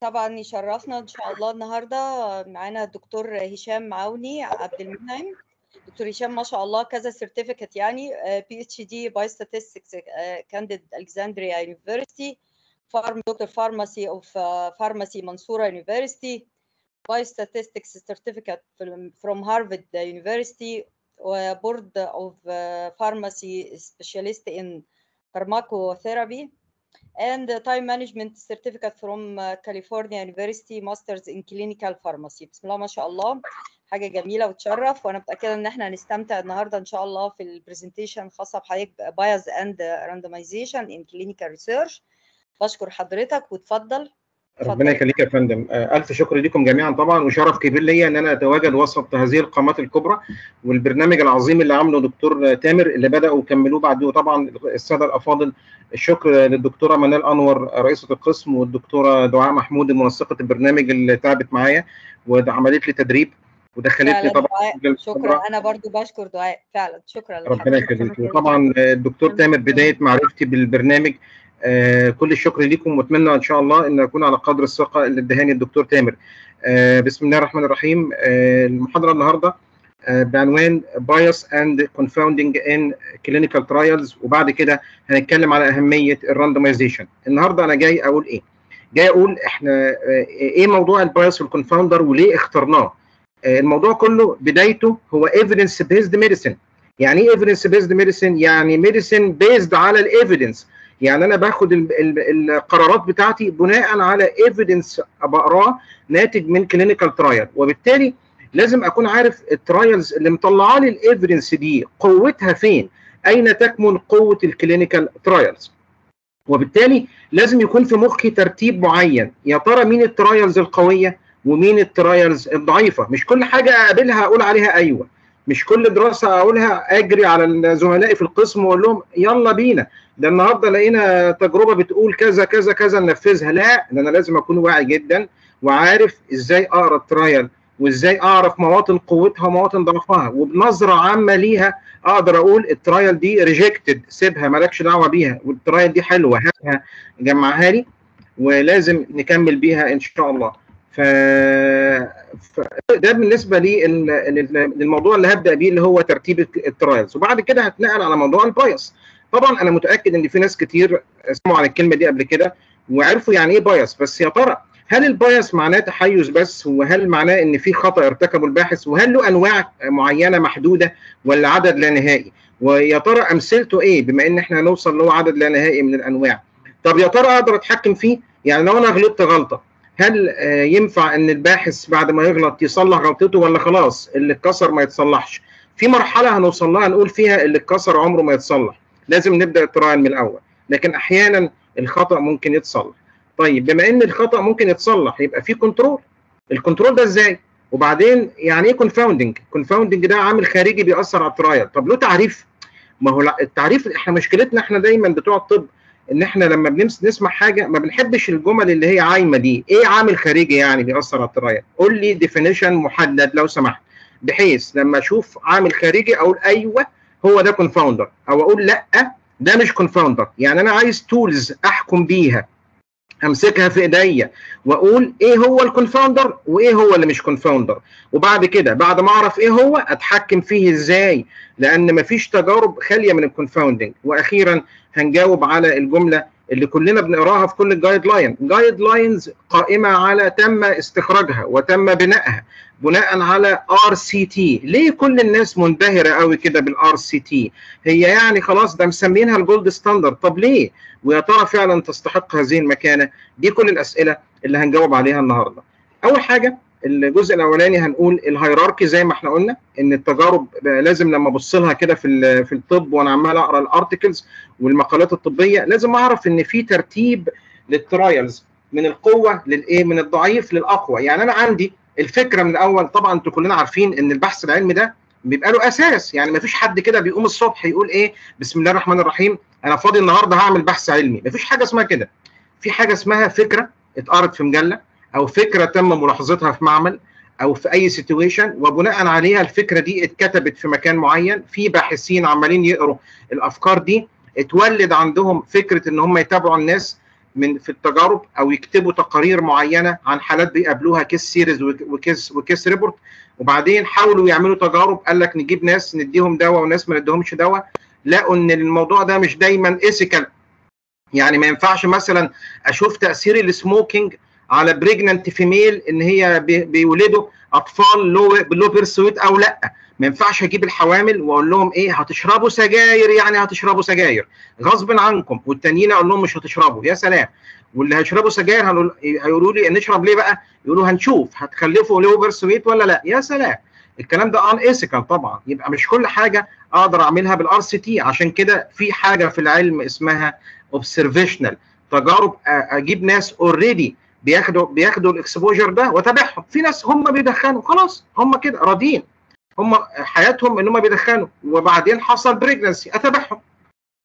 طبعًا يشرّفنا إن شاء الله النهارده معانا الدكتور هشام معاوني عبد المنعم، دكتور هشام ما شاء الله كذا certificate يعني آآ PhD Biostatistics آآ candidate Alexandria University، Pharm Doctor Pharmacy of Pharmacy Mansoura University، Biostatistics certificate from from Harvard University، وBoard of Pharmacy Specialist in Pharmacotherapy and Time Management certificate from California University Masters in Clinical Pharmacy. بسم الله ما شاء الله، حاجة جميلة وتشرّف، وأنا متأكدة إن إحنا هنستمتع النهارده إن شاء الله في الpresentation الخاصة بحضرتك Bias and Randomization in Clinical Research. باشكر حضرتك واتفضل. ربنا. يخليك يا فندم. آه، ألف شكر لكم جميعا طبعا وشرف كبير ليا إن أنا أتواجد وسط هذه القامات الكبرى والبرنامج العظيم اللي عامله دكتور تامر اللي بدأوا وكملوه بعده طبعا السادة الأفاضل. الشكر للدكتورة منال أنور رئيسة القسم والدكتورة دعاء محمود منسقة البرنامج اللي تعبت معايا وعملت لي تدريب ودخلتني طبعا. شكرا. أنا برضه باشكر دعاء. فعلًا، شكرا. ربنا. يخليك. وطبعا الدكتور تامر بداية معرفتي بالبرنامج آه، كل الشكر ليكم وأتمنى إن شاء الله إن أكون على قدر الثقة اللي ادهاني الدكتور تامر. آه، بسم الله الرحمن الرحيم. آه، المحاضرة النهارده آه، بعنوان bias and confounding in clinical trials وبعد كده هنتكلم على أهمية ال randomization النهارده أنا جاي أقول إيه؟ جاي أقول إحنا آه، إيه موضوع ال bias وال confounder وليه اخترناه؟ آه، الموضوع كله بدايته هو evidence based medicine. يعني إيه evidence based medicine يعني medicine based على ال evidence يعني أنا باخد ال ال القرارات بتاعتي بناء على evidence بقراه ناتج من clinical trial وبالتالي لازم أكون عارف ال trials اللي مطلعة لي ال evidence دي قوتها فين؟ أين تكمن قوة ال clinical trials وبالتالي لازم يكون في مخي ترتيب معين. يا ترى مين ال trials القوية ومين ال trials الضعيفة؟ مش كل حاجة أقابلها أقول عليها أيوه. مش كل دراسة أقولها أجري على زملائي في القسم وأقول لهم يلا بينا ده النهارده لقينا تجربة بتقول كذا كذا كذا ننفذها. لا ده أنا لازم أكون واعي جدا وعارف إزاي أقرأ ال trial وإزاي أعرف مواطن قوتها ومواطن ضعفها وبنظرة عامة ليها أقدر أقول ال trial دي rejected سيبها مالكش دعوة بيها وال trial دي حلوة هاتها جمعها لي ولازم نكمل بيها إن شاء الله. ف... ده بالنسبة للموضوع اللي هبدأ بيه اللي هو ترتيب ال trials. وبعد كده هتنقل على موضوع ال bias. طبعا أنا متأكد إن في ناس كتير سمعوا عن الكلمة دي قبل كده وعرفوا يعني إيه بايس. بس يا ترى هل البايس معناه تحيز بس؟ وهل معناه إن في خطأ ارتكبه الباحث؟ وهل له أنواع معينة محدودة ولا عدد لا نهائي؟ ويا ترى أمثلته إيه بما إن إحنا هنوصل له عدد لا نهائي من الأنواع؟ طب يا ترى أقدر أتحكم فيه؟ يعني لو أنا غلطت غلطة هل ينفع إن الباحث بعد ما يغلط يصلح غلطته ولا خلاص اللي اتكسر ما يتصلحش؟ في مرحلة هنوصل لها نقول فيها اللي اتكسر عمره ما يتصلح. لازم نبدأ ال trial من الأول. لكن أحيانا الخطأ ممكن يتصلح. طيب بما إن الخطأ ممكن يتصلح يبقى في control ال control ده إزاي؟ وبعدين يعني إيه confounding confounding ده عامل خارجي بيأثر على ال trial. طب له تعريف؟ ما هو التعريف إحنا مشكلتنا إحنا دايما بتوع الطب إن إحنا لما بنمس نسمع حاجة ما بنحبش الجمل اللي هي عايمة دي. إيه عامل خارجي يعني بيأثر على ال trial قول لي definition محدد لو سمحت. بحيث لما أشوف عامل خارجي أقول أيوه هو ده confounder أو أقول لأ ده مش confounder يعني أنا عايز tools أحكم بيها. أمسكها في إيديا. وأقول إيه هو ال confounder وإيه هو اللي مش confounder وبعد كده بعد ما أعرف إيه هو أتحكم فيه إزاي. لأن مفيش تجارب خالية من ال confounding وأخيرا هنجاوب على الجملة اللي كلنا بنقراها في كل ال guideline guidelines قائمة على تم استخراجها وتم بنائها. بناء على RCT ليه كل الناس منبهرة قوي كده بال RCT هي يعني خلاص ده مسمينها ال gold standard طب ليه؟ ويا ترى فعلا تستحق هذه المكانة؟ دي كل الأسئلة اللي هنجاوب عليها النهارده. أول حاجة الجزء الأولاني هنقول ال hierarchy زي ما إحنا قلنا إن التجارب لازم لما أبص لها كده في في الطب وأنا عمال أقرأ ال articles والمقالات الطبية لازم أعرف إن في ترتيب لل trials من القوة للإيه؟ من الضعيف للأقوى. يعني أنا عندي الفكرة من الأول طبعا أنتوا كلنا عارفين إن البحث العلمي ده بيبقى له أساس. يعني ما فيش حد كده بيقوم الصبح يقول إيه بسم الله الرحمن الرحيم أنا فاضي النهارده هعمل بحث علمي. ما فيش حاجة اسمها كده. في حاجة اسمها فكرة اتقرت في مجلة أو فكرة تم ملاحظتها في معمل أو في أي سيتويشن وبناء عليها الفكرة دي اتكتبت في مكان معين. في باحثين عمالين يقروا الأفكار دي. اتولد عندهم فكرة إن هم يتابعوا الناس من في التجارب أو يكتبوا تقارير معينة عن حالات بيقابلوها case series و case و case report وبعدين حاولوا يعملوا تجارب قال لك نجيب ناس نديهم دواء وناس ما نديهمش دواء. لقوا إن الموضوع ده مش دايما ethical يعني ما ينفعش مثلا أشوف تأثير ال smoking على pregnant female إن هي بيولدوا أطفال low birth weight أو لأ. ما ينفعش أجيب الحوامل واقول لهم إيه هتشربوا سجاير يعني هتشربوا سجاير. غصب عنكم والتانيين أقول لهم مش هتشربوا. يا سلام. واللي هيشربوا سجاير هيقولوا لي نشرب ليه بقى؟ يقولوا هنشوف هتخلفوا low birth weight ولا لا. يا سلام. الكلام ده unethical طبعا. يبقى مش كل حاجة أقدر أعملها بال RCT عشان كده في حاجة في العلم اسمها observational تجارب أجيب ناس already بياخدوا بياخدوا ال exposure ده وأتابعهم. في ناس هم بيدخنوا. خلاص هم كده راضيين. هم حياتهم إن هم بيدخنوا. وبعدين حصل pregnancy اتابعهم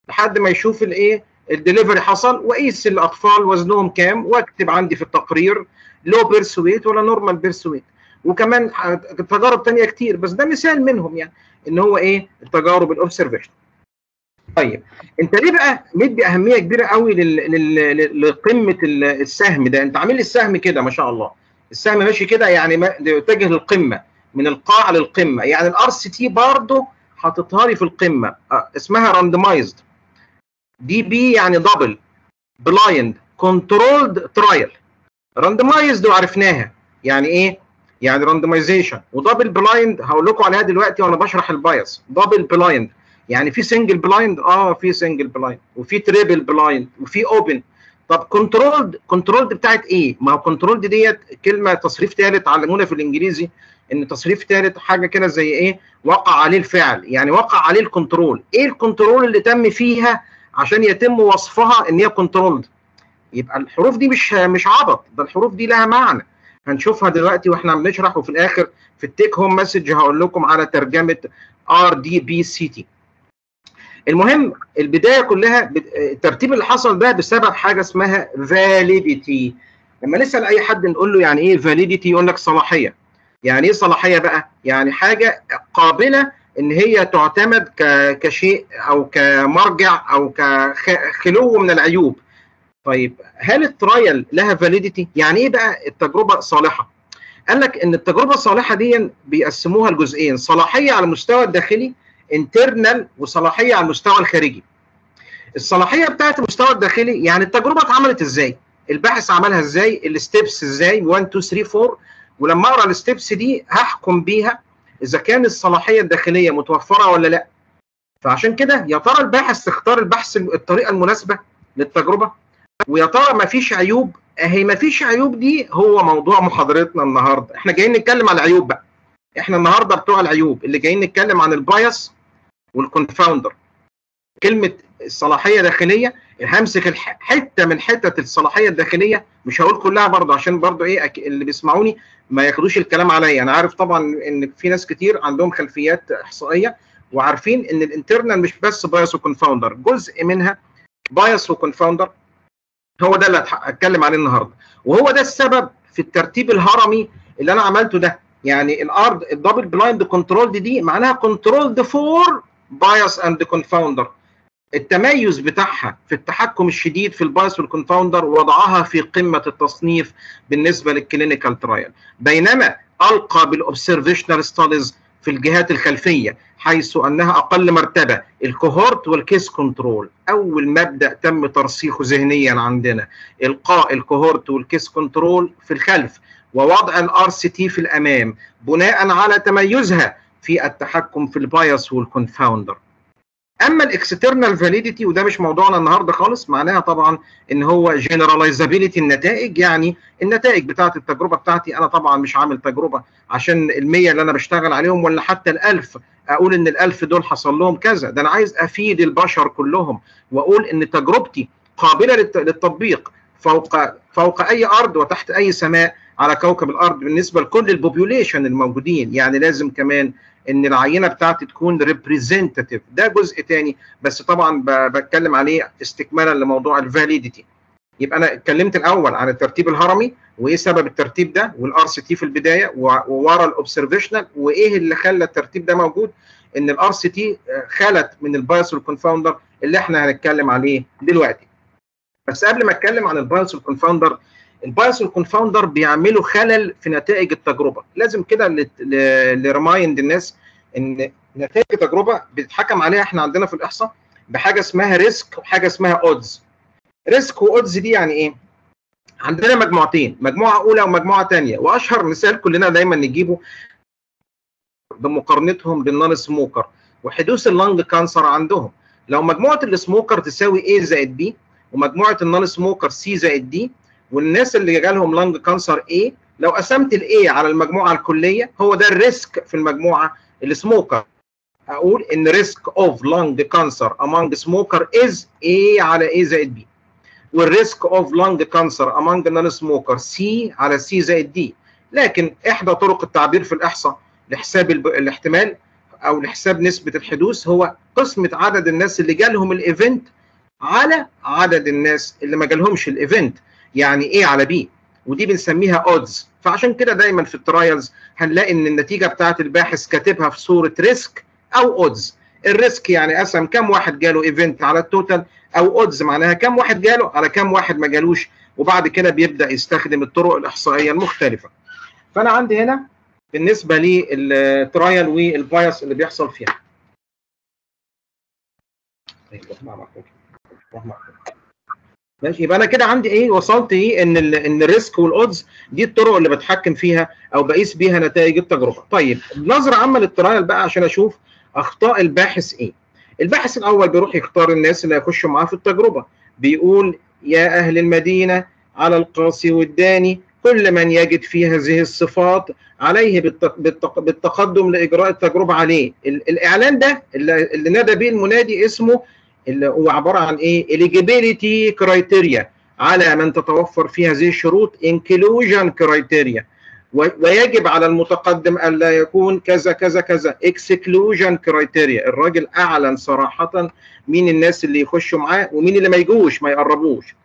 لحد ما يشوف الإيه؟ الدليفري حصل. واقيس الأطفال وزنهم كام؟ واكتب عندي في التقرير low birth weight ولا normal birth weight وكمان تجارب تانية كتير بس ده مثال منهم يعني إن هو إيه؟ التجارب ال observation طيب أنت ليه بقى مدي أهمية كبيرة قوي للقمة السهم ده؟ أنت عامل لي السهم كده ما شاء الله. السهم ماشي كده يعني يتجه للقمة. من القاع للقمة. يعني ال RCT برضه حاططها لي في القمة. آه اسمها randomized DB يعني double blind controlled trial randomized وعرفناها. يعني إيه؟ يعني randomization و double blind هقول لكم عليها دلوقتي وأنا بشرح ال bias double blind يعني في single blind آه في single blind وفي triple blind وفي open طب controlled controlled بتاعت إيه؟ ما هو controlled ديت كلمة تصريف ثالث علمونا في الإنجليزي. إن تصريف ثالث حاجة كده زي إيه؟ وقع عليه الفعل. يعني وقع عليه ال control، إيه ال control اللي تم فيها عشان يتم وصفها إن هي controlled؟ يبقى الحروف دي مش مش عبط. ده الحروف دي لها معنى. هنشوفها دلوقتي وإحنا بنشرح وفي الآخر في ال take home message هقول لكم على ترجمة ار دي بي سي تي المهم البداية كلها الترتيب اللي حصل ده بسبب حاجة اسمها validity لما نسأل أي حد نقول له يعني إيه validity يقول لك صلاحية. يعني إيه صلاحية بقى؟ يعني حاجة قابلة إن هي تعتمد كشيء أو كمرجع أو كخلو من العيوب. طيب هل ال trial لها validity يعني إيه بقى التجربة صالحه قال لك إن التجربة الصالحة دي بيقسموها لجزئين صلاحية على المستوى الداخلي انترنال وصلاحية على المستوى الخارجي. الصلاحية بتاعت المستوى الداخلي يعني التجربة اتعملت إزاي؟ الباحث عملها إزاي؟ الستبس إزاي؟ 1 2 3 4 ولما أقرأ الستبس دي هحكم بيها إذا كان الصلاحية الداخلية متوفرة ولا لأ. فعشان كده يا ترى الباحث تختار البحث الطريقة المناسبة للتجربة؟ ويا ترى ما فيش عيوب؟ أهي ما فيش عيوب دي هو موضوع محاضرتنا النهارده. إحنا جايين نتكلم على العيوب بقى. إحنا النهارده بتوع العيوب اللي جايين نتكلم عن ال bias وال confounder كلمة الصلاحية داخلية همسك حتة من حتة الصلاحية الداخلية مش هقول كلها برضه عشان برضه إيه اللي بيسمعوني ما ياخدوش الكلام عليا. أنا عارف طبعا إن في ناس كتير عندهم خلفيات إحصائية وعارفين إن ال internal مش بس bias و confounder جزء منها bias و confounder هو ده اللي هتكلم عليه النهارده. وهو ده السبب في الترتيب الهرمي اللي أنا عملته ده. يعني ال R ال double blind control دي معناها controlled for bias and confounder التميز بتاعها في التحكم الشديد في ال bias وال confounder وضعها في قمة التصنيف بالنسبة لل clinical trial بينما ألقى بال observational studies في الجهات الخلفية حيث أنها أقل مرتبة ال cohort وال case control أول مبدأ تم ترسيخه ذهنيا عندنا إلقاء ال cohort وال case control في الخلف ووضع ال RCT في الأمام بناء على تميزها في التحكم في ال bias وال confounder. أما ال external validity وده مش موضوعنا النهارده خالص معناها طبعا إن هو generalizability النتائج يعني النتائج بتاعة التجربة بتاعتي أنا طبعا مش عامل تجربة عشان ال100 اللي أنا بشتغل عليهم ولا حتى ال1000 أقول إن ال1000 دول حصل لهم كذا ده أنا عايز أفيد البشر كلهم وأقول إن تجربتي قابلة للتطبيق فوق فوق أي أرض وتحت أي سماء على كوكب الأرض بالنسبة لكل ال population الموجودين يعني لازم كمان إن العينة بتاعتي تكون representative ده جزء تاني بس طبعا بتكلم عليه استكمالا لموضوع ال validity يبقى أنا اتكلمت الأول عن الترتيب الهرمي وإيه سبب الترتيب ده وال RCT في البداية وورا ال observational وإيه اللي خلى الترتيب ده موجود؟ إن ال RCT خلت من ال bias وال confounder اللي إحنا هنتكلم عليه دلوقتي. بس قبل ما أتكلم عن البايوس والكونفاوندر البايوس والكونفاوندر بيعملوا خلل في نتائج التجربة. لازم كده ل remind الناس إن نتائج التجربة بيتحكم عليها إحنا عندنا في الإحصاء بحاجة اسمها risk وحاجة اسمها odds risk و odds دي يعني إيه؟ عندنا مجموعتين مجموعة أولى ومجموعة ثانية وأشهر مثال كلنا دايما نجيبه بمقارنتهم بال non-smoker وحدوث ال lung cancer عندهم. لو مجموعة ال smoker تساوي A زائد B ومجموعة ال non-smoker C زائد D والناس اللي جالهم lung cancer A لو قسمت ال A على المجموعة الكلية هو ده ال risk في المجموعة ال smoker أقول إن risk of lung cancer among smoker is A على A زائد B. وال risk of lung cancer among non-smoker C على C زائد D. لكن إحدى طرق التعبير في الإحصاء لحساب الاحتمال أو لحساب نسبة الحدوث هو قسمة عدد الناس اللي جالهم ال event على عدد الناس اللي ما جالهمش ال event يعني A على B ودي بنسميها odds فعشان كده دايما في ال trials هنلاقي إن النتيجة بتاعه الباحث كاتبها في صورة risk أو odds ال risk يعني قسم كم واحد جاله event على ال total أو odds معناها كم واحد جاله على كم واحد ما جالوش وبعد كده بيبدأ يستخدم الطرق الإحصائية المختلفة. فأنا عندي هنا بالنسبة لل trial وال bias اللي بيحصل فيها. ماشي. يبقى أنا كده عندي إيه؟ وصلت إيه؟ إن ال إن ال risk وال odds دي الطرق اللي بتحكم فيها أو بقيس بيها نتائج التجربة. طيب نظرة عامة لل trial بقى عشان أشوف أخطاء الباحث إيه. الباحث الأول بيروح يختار الناس اللي هيخشوا معاه في التجربة. بيقول يا أهل المدينة على القاسي والداني كل من يجد في هذه الصفات عليه بالتقدم لإجراء التجربة عليه. الإعلان ده اللي نادى به المنادي اسمه اللي هو عبارة عن إيه؟ eligibility criteria على من تتوفر في هذه الشروط inclusion criteria ويجب على المتقدم الا يكون كذا كذا كذا. exclusion criteria الراجل أعلن صراحة مين الناس اللي يخشوا معاه ومين اللي ما يجوش ما يقربوش.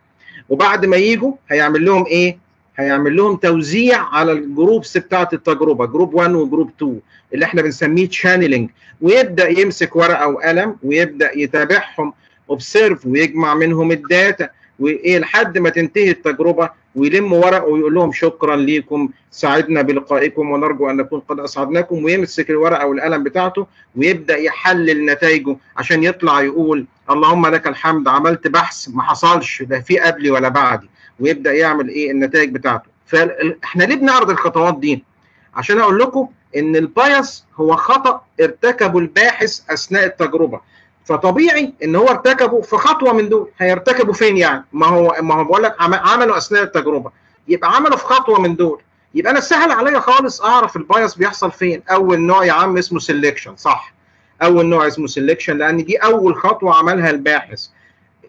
وبعد ما يجوا هيعمل لهم إيه؟ هيعمل لهم توزيع على ال groups بتاعه التجربة group 1 و group 2 اللي إحنا بنسميه channeling ويبدأ يمسك ورقة وقلم ويبدأ يتابعهم observe ويجمع منهم ال data وإيه لحد ما تنتهي التجربة ويلم ورق ويقول لهم شكرا ليكم سعدنا بلقائكم ونرجو أن نكون قد اسعدناكم ويمسك الورقة والقلم بتاعته ويبدأ يحلل نتائجه عشان يطلع يقول اللهم لك الحمد عملت بحث ما حصلش لا في قبلي ولا بعدي. ويبدأ يعمل إيه؟ النتائج بتاعته. فإحنا ليه بنعرض الخطوات دي؟ عشان أقول لكم إن البايس هو خطأ ارتكبه الباحث أثناء التجربة. فطبيعي إن هو ارتكبه في خطوة من دول هيرتكبوا فين يعني؟ ما هو ما هو بقول لك عملوا أثناء التجربة. يبقى عملوا في خطوة من دول. يبقى أنا سهل عليا خالص أعرف ال bias بيحصل فين. أول نوع يا عم اسمه selection صح. أول نوع اسمه selection لأن دي أول خطوة عملها الباحث.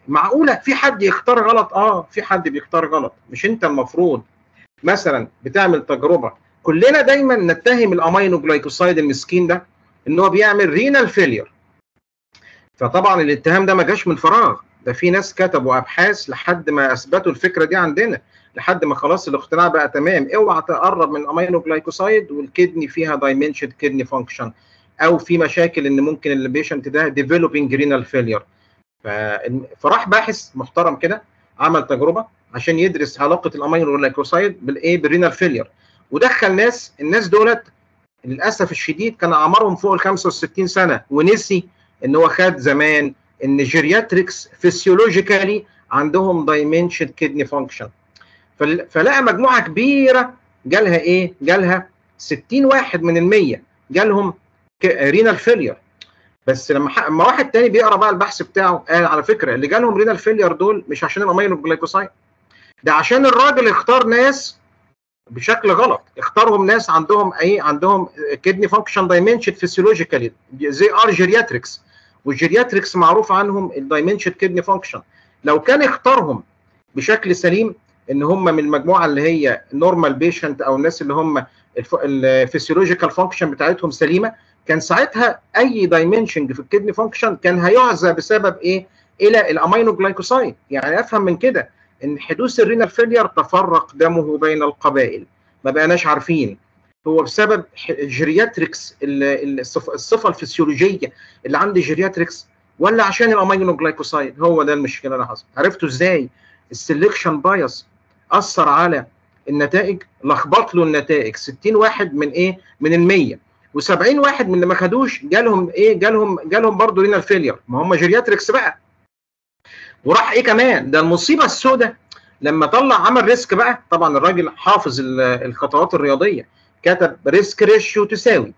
معقولة في حد يختار غلط؟ آه في حد بيختار غلط. مش أنت المفروض مثلا بتعمل تجربة. كلنا دايما نتهم ال aminoglycoside المسكين ده إن هو بيعمل renal failure فطبعا الاتهام ده ما جاش من فراغ. ده في ناس كتبوا أبحاث لحد ما أثبتوا الفكرة دي عندنا لحد ما خلاص الاقتناع بقى تمام. اوعى تقرب من ال aminoglycoside وال kidney فيها diminution kidney function أو في مشاكل إن ممكن ال patient ده developing renal failure فراح باحث محترم كده عمل تجربة عشان يدرس علاقة ال aminoglycoside بالإيه؟ بال renal failure ودخل ناس الناس دولت للأسف الشديد كان أعمارهم فوق ال 65 سنة ونسي إن هو خد زمان إن geriatrics physiologically عندهم diminution kidney function فلقى مجموعة كبيرة جالها إيه؟ جالها 60 واحد من ال 100 جالهم renal failure بس لما لما واحد تاني بيقرأ بقى البحث بتاعه قال على فكرة اللي جالهم renal failure دول مش عشان ال aminoglycoside ده عشان الراجل اختار ناس بشكل غلط. اختارهم ناس عندهم إيه؟ عندهم kidney function diminution physiologically they are geriatrics وال geriatrics معروف عنهم ال diminution kidney function لو كان اختارهم بشكل سليم إن هم من المجموعة اللي هي normal patient أو الناس اللي هم ال physiological function بتاعتهم سليمة كان ساعتها أي diminution في ال kidney function كان هيعزى بسبب إيه؟ إلى ال aminoglycoside يعني أفهم من كده إن حدوث ال renal failure تفرق دمه بين القبائل. ما بقناش عارفين. هو بسبب ال geriatrics الصفة الفسيولوجية اللي عند ال geriatrics ولا عشان ال aminoglycoside هو ده المشكلة اللي حصل عرفتوا إزاي ال selection bias أثر على النتائج؟ لخبط له النتائج. 60 واحد من إيه؟ من ال 100 و70 واحد من اللي ما خدوش جالهم إيه؟ جالهم جالهم برضه renal failure ما هم geriatrics بقى. وراح إيه كمان؟ ده المصيبة السوداء. لما طلع عمل risk بقى. طبعا الراجل حافظ الخطوات الرياضية. كتب risk ratio تساوي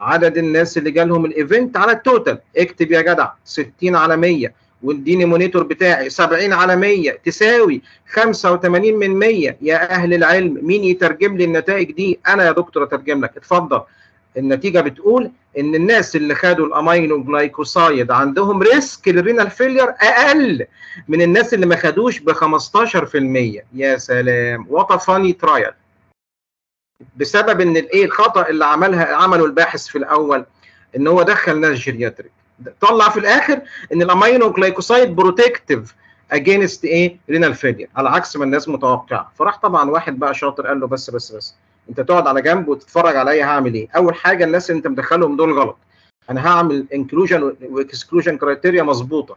عدد الناس اللي جالهم ال event على ال total اكتب يا جدع 60 على 100 واديني monitor بتاعي 70 على 100 تساوي 85 من 100 يا أهل العلم مين يترجم لي النتائج دي؟ أنا يا دكتور أترجم لك. اتفضل. النتيجة بتقول إن الناس اللي خدوا ال aminoglycoside عندهم risk لل renal failure أقل من الناس اللي ما خدوش ب 15% يا سلام. what funny trial بسبب إن الإيه الخطأ اللي عملها عمله الباحث في الأول إن هو دخل ناس geriatric طلع في الآخر إن ال aminoglycoside protective against إيه؟ renal failure على عكس ما الناس متوقعة. فراح طبعا واحد بقى شاطر قال له بس بس بس أنت تقعد على جنب وتتفرج عليا هعمل إيه؟ أول حاجة الناس اللي أنت مدخلهم دول غلط. أنا هعمل inclusion و exclusion criteria مظبوطة.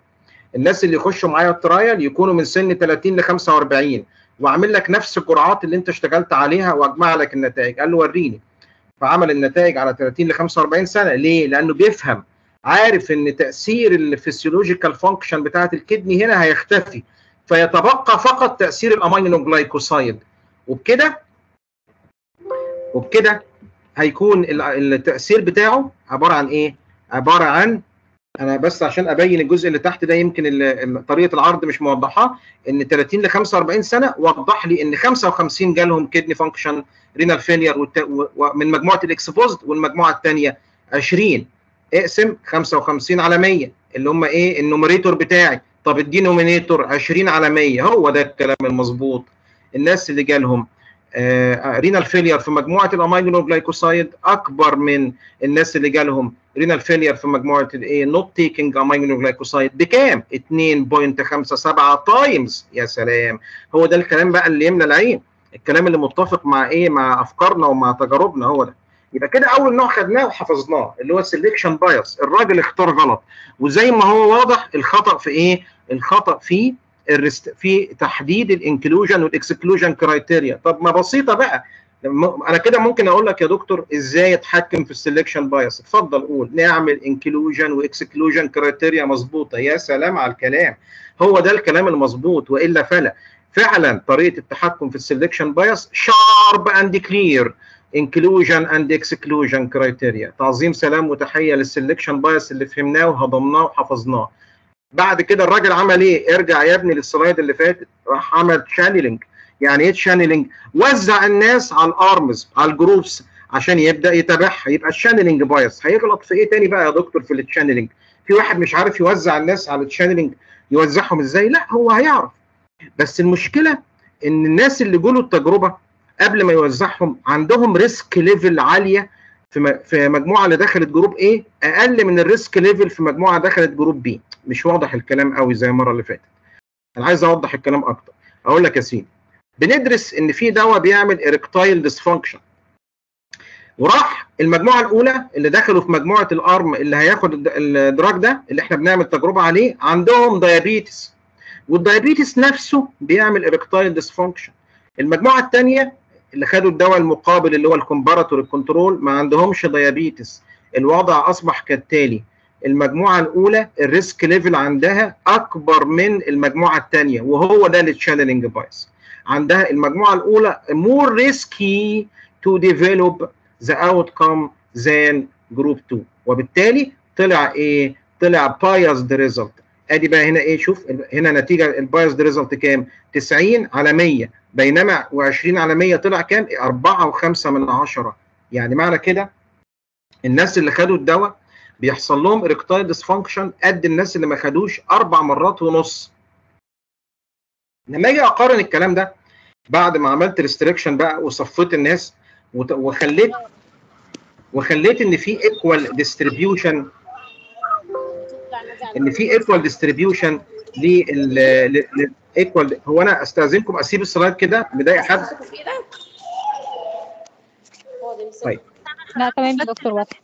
الناس اللي يخشوا معايا ال trial يكونوا من سن 30 ل 45 واعمل لك نفس الجرعات اللي انت اشتغلت عليها واجمع لك النتائج. قال له وريني. فعمل النتائج على 30 ل 45 سنة. ليه؟ لأنه بيفهم عارف إن تأثير ال physiological function بتاعة ال kidney هنا هيختفي. فيتبقى فقط تأثير ال aminoglycoside وبكده وبكده هيكون التأثير بتاعه عبارة عن إيه؟ عبارة عن أنا بس عشان أبين الجزء اللي تحت ده يمكن طريقة العرض مش موضحاه إن 30 ل 45 سنة وضح لي إن 55 جالهم kidney function renal failure من مجموعة ال exposed والمجموعة الثانية 20 اقسم 55 على 100 اللي هم إيه؟ ال numerator بتاعي. طب ال denominator 20 على 100 هو ده الكلام المظبوط. الناس اللي جالهم. renal failure في مجموعة ال aminoglycoside أكبر من الناس اللي جالهم. renal failure في مجموعة الايه not taking aminoglycoside بكام 2.57 times يا سلام. هو ده الكلام بقى اللي يملى العين. الكلام اللي متفق مع إيه؟ مع أفكارنا ومع تجاربنا هو ده. يبقى كده أول نوع خدناه وحفظناه اللي هو ال selection bias الراجل اختار غلط. وزي ما هو واضح الخطأ في إيه؟ الخطأ في في تحديد ال inclusion وال exclusion criteria طب ما بسيطة بقى. أنا كده ممكن أقول لك يا دكتور إزاي اتحكم في ال selection bias اتفضل قول. نعمل inclusion و exclusion criteria مظبوطة. يا سلام على الكلام. هو ده الكلام المظبوط وإلا فلا. فعلا طريقة التحكم في ال selection bias sharp and clear inclusion and exclusion criteria تعظيم سلام وتحية لل selection bias اللي فهمناه وهضمناه وحفظناه. بعد كده الراجل عمل إيه؟ ارجع يا ابني لل slide اللي فاتت راح عمل channeling يعني إيه channeling وزع الناس على ال arms على ال groups عشان يبدأ يتابعها يبقى ال channeling bias هيغلط في إيه تاني بقى يا دكتور في ال channeling في واحد مش عارف يوزع الناس على ال channeling يوزعهم إزاي؟ لا هو هيعرف. بس المشكلة إن الناس اللي جوله التجربة قبل ما يوزعهم عندهم risk level عالية في في مجموعة اللي دخلت group A أقل من ال risk level في مجموعة دخلت group B. مش واضح الكلام قوي زي المرة اللي فاتت. أنا عايز أوضح الكلام أكتر. أقول لك يا سيدي بندرس إن في دواء بيعمل erectile dysfunction وراح المجموعة الأولى اللي دخلوا في مجموعة ال arm اللي هياخد ال drug ده اللي إحنا بنعمل تجربة عليه عندهم diabetes وال diabetes نفسه بيعمل erectile dysfunction المجموعة الثانية اللي خدوا الدواء المقابل اللي هو ال comparator ال control ما عندهمش diabetes الوضع أصبح كالتالي. المجموعة الأولى ال risk level عندها أكبر من المجموعة الثانية وهو ده ال channeling bias عندها المجموعة الأولى more risky to develop the outcome than group 2 وبالتالي طلع إيه؟ طلع biased result. أدي بقى هنا إيه؟ شوف هنا نتيجة ال biased result كام؟ 90 على 100 بينما و20 على 100 طلع كام؟ 4.5 من 10 يعني معنى كده الناس اللي خدوا الدواء بيحصل لهم erectile dysfunction قد الناس اللي ما خدوش أربع مرات ونص. لما أجي أقارن الكلام ده بعد ما عملت restriction بقى وصفيت الناس وخليت وخليت إن في equal distribution إن في equal distribution لل equal هو أنا أستأذنكم أسيب ال slide كده؟ مضايق حد؟ طيب. لا تمام يا دكتور واضح.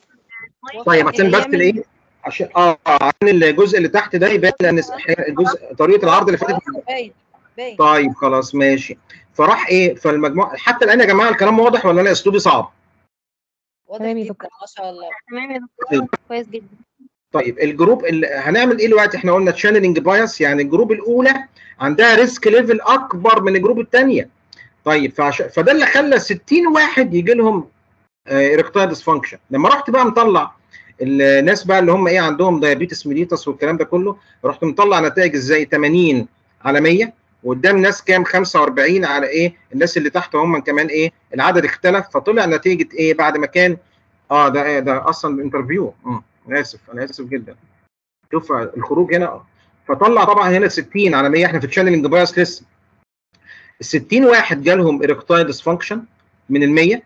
طيب عشان بس الإيه؟ عشان آه عشان الجزء اللي تحت ده يبان لأن الجزء طريقة العرض اللي فاتت باين طيب خلاص ماشي. فراح إيه؟ فالمجموعه حتى الآن يا جماعة الكلام واضح ولا أنا أسلوبي صعب. واضح تمام يا جدا دكتور. ما شاء الله. تمام يا دكتور. كويس جدا. طيب ال group اللي هنعمل إيه دلوقتي؟ إحنا قلنا channeling bias يعني ال group الأولى عندها risk level أكبر من ال group الثانية طيب فعش... فده اللي خلى 60 واحد يجي لهم erectile dysfunction لما رحت بقى مطلع الناس بقى اللي هم إيه عندهم دايابيتس ميليتس والكلام ده كله رحت مطلع نتائج إزاي؟ 80 على 100 وقدام ناس كام؟ 45 على إيه؟ الناس اللي تحت هم كمان إيه؟ العدد اختلف فطلع نتيجة إيه؟ بعد ما كان آه ده إيه؟ ده أصلا انترفيو أنا آسف أنا آسف جدا. شوف الخروج هنا. آه. فطلع طبعا هنا 60 على 100 إحنا في تشانلنج بايس لسه ال 60 واحد جالهم اريكتايل ديسفانكشن من ال 100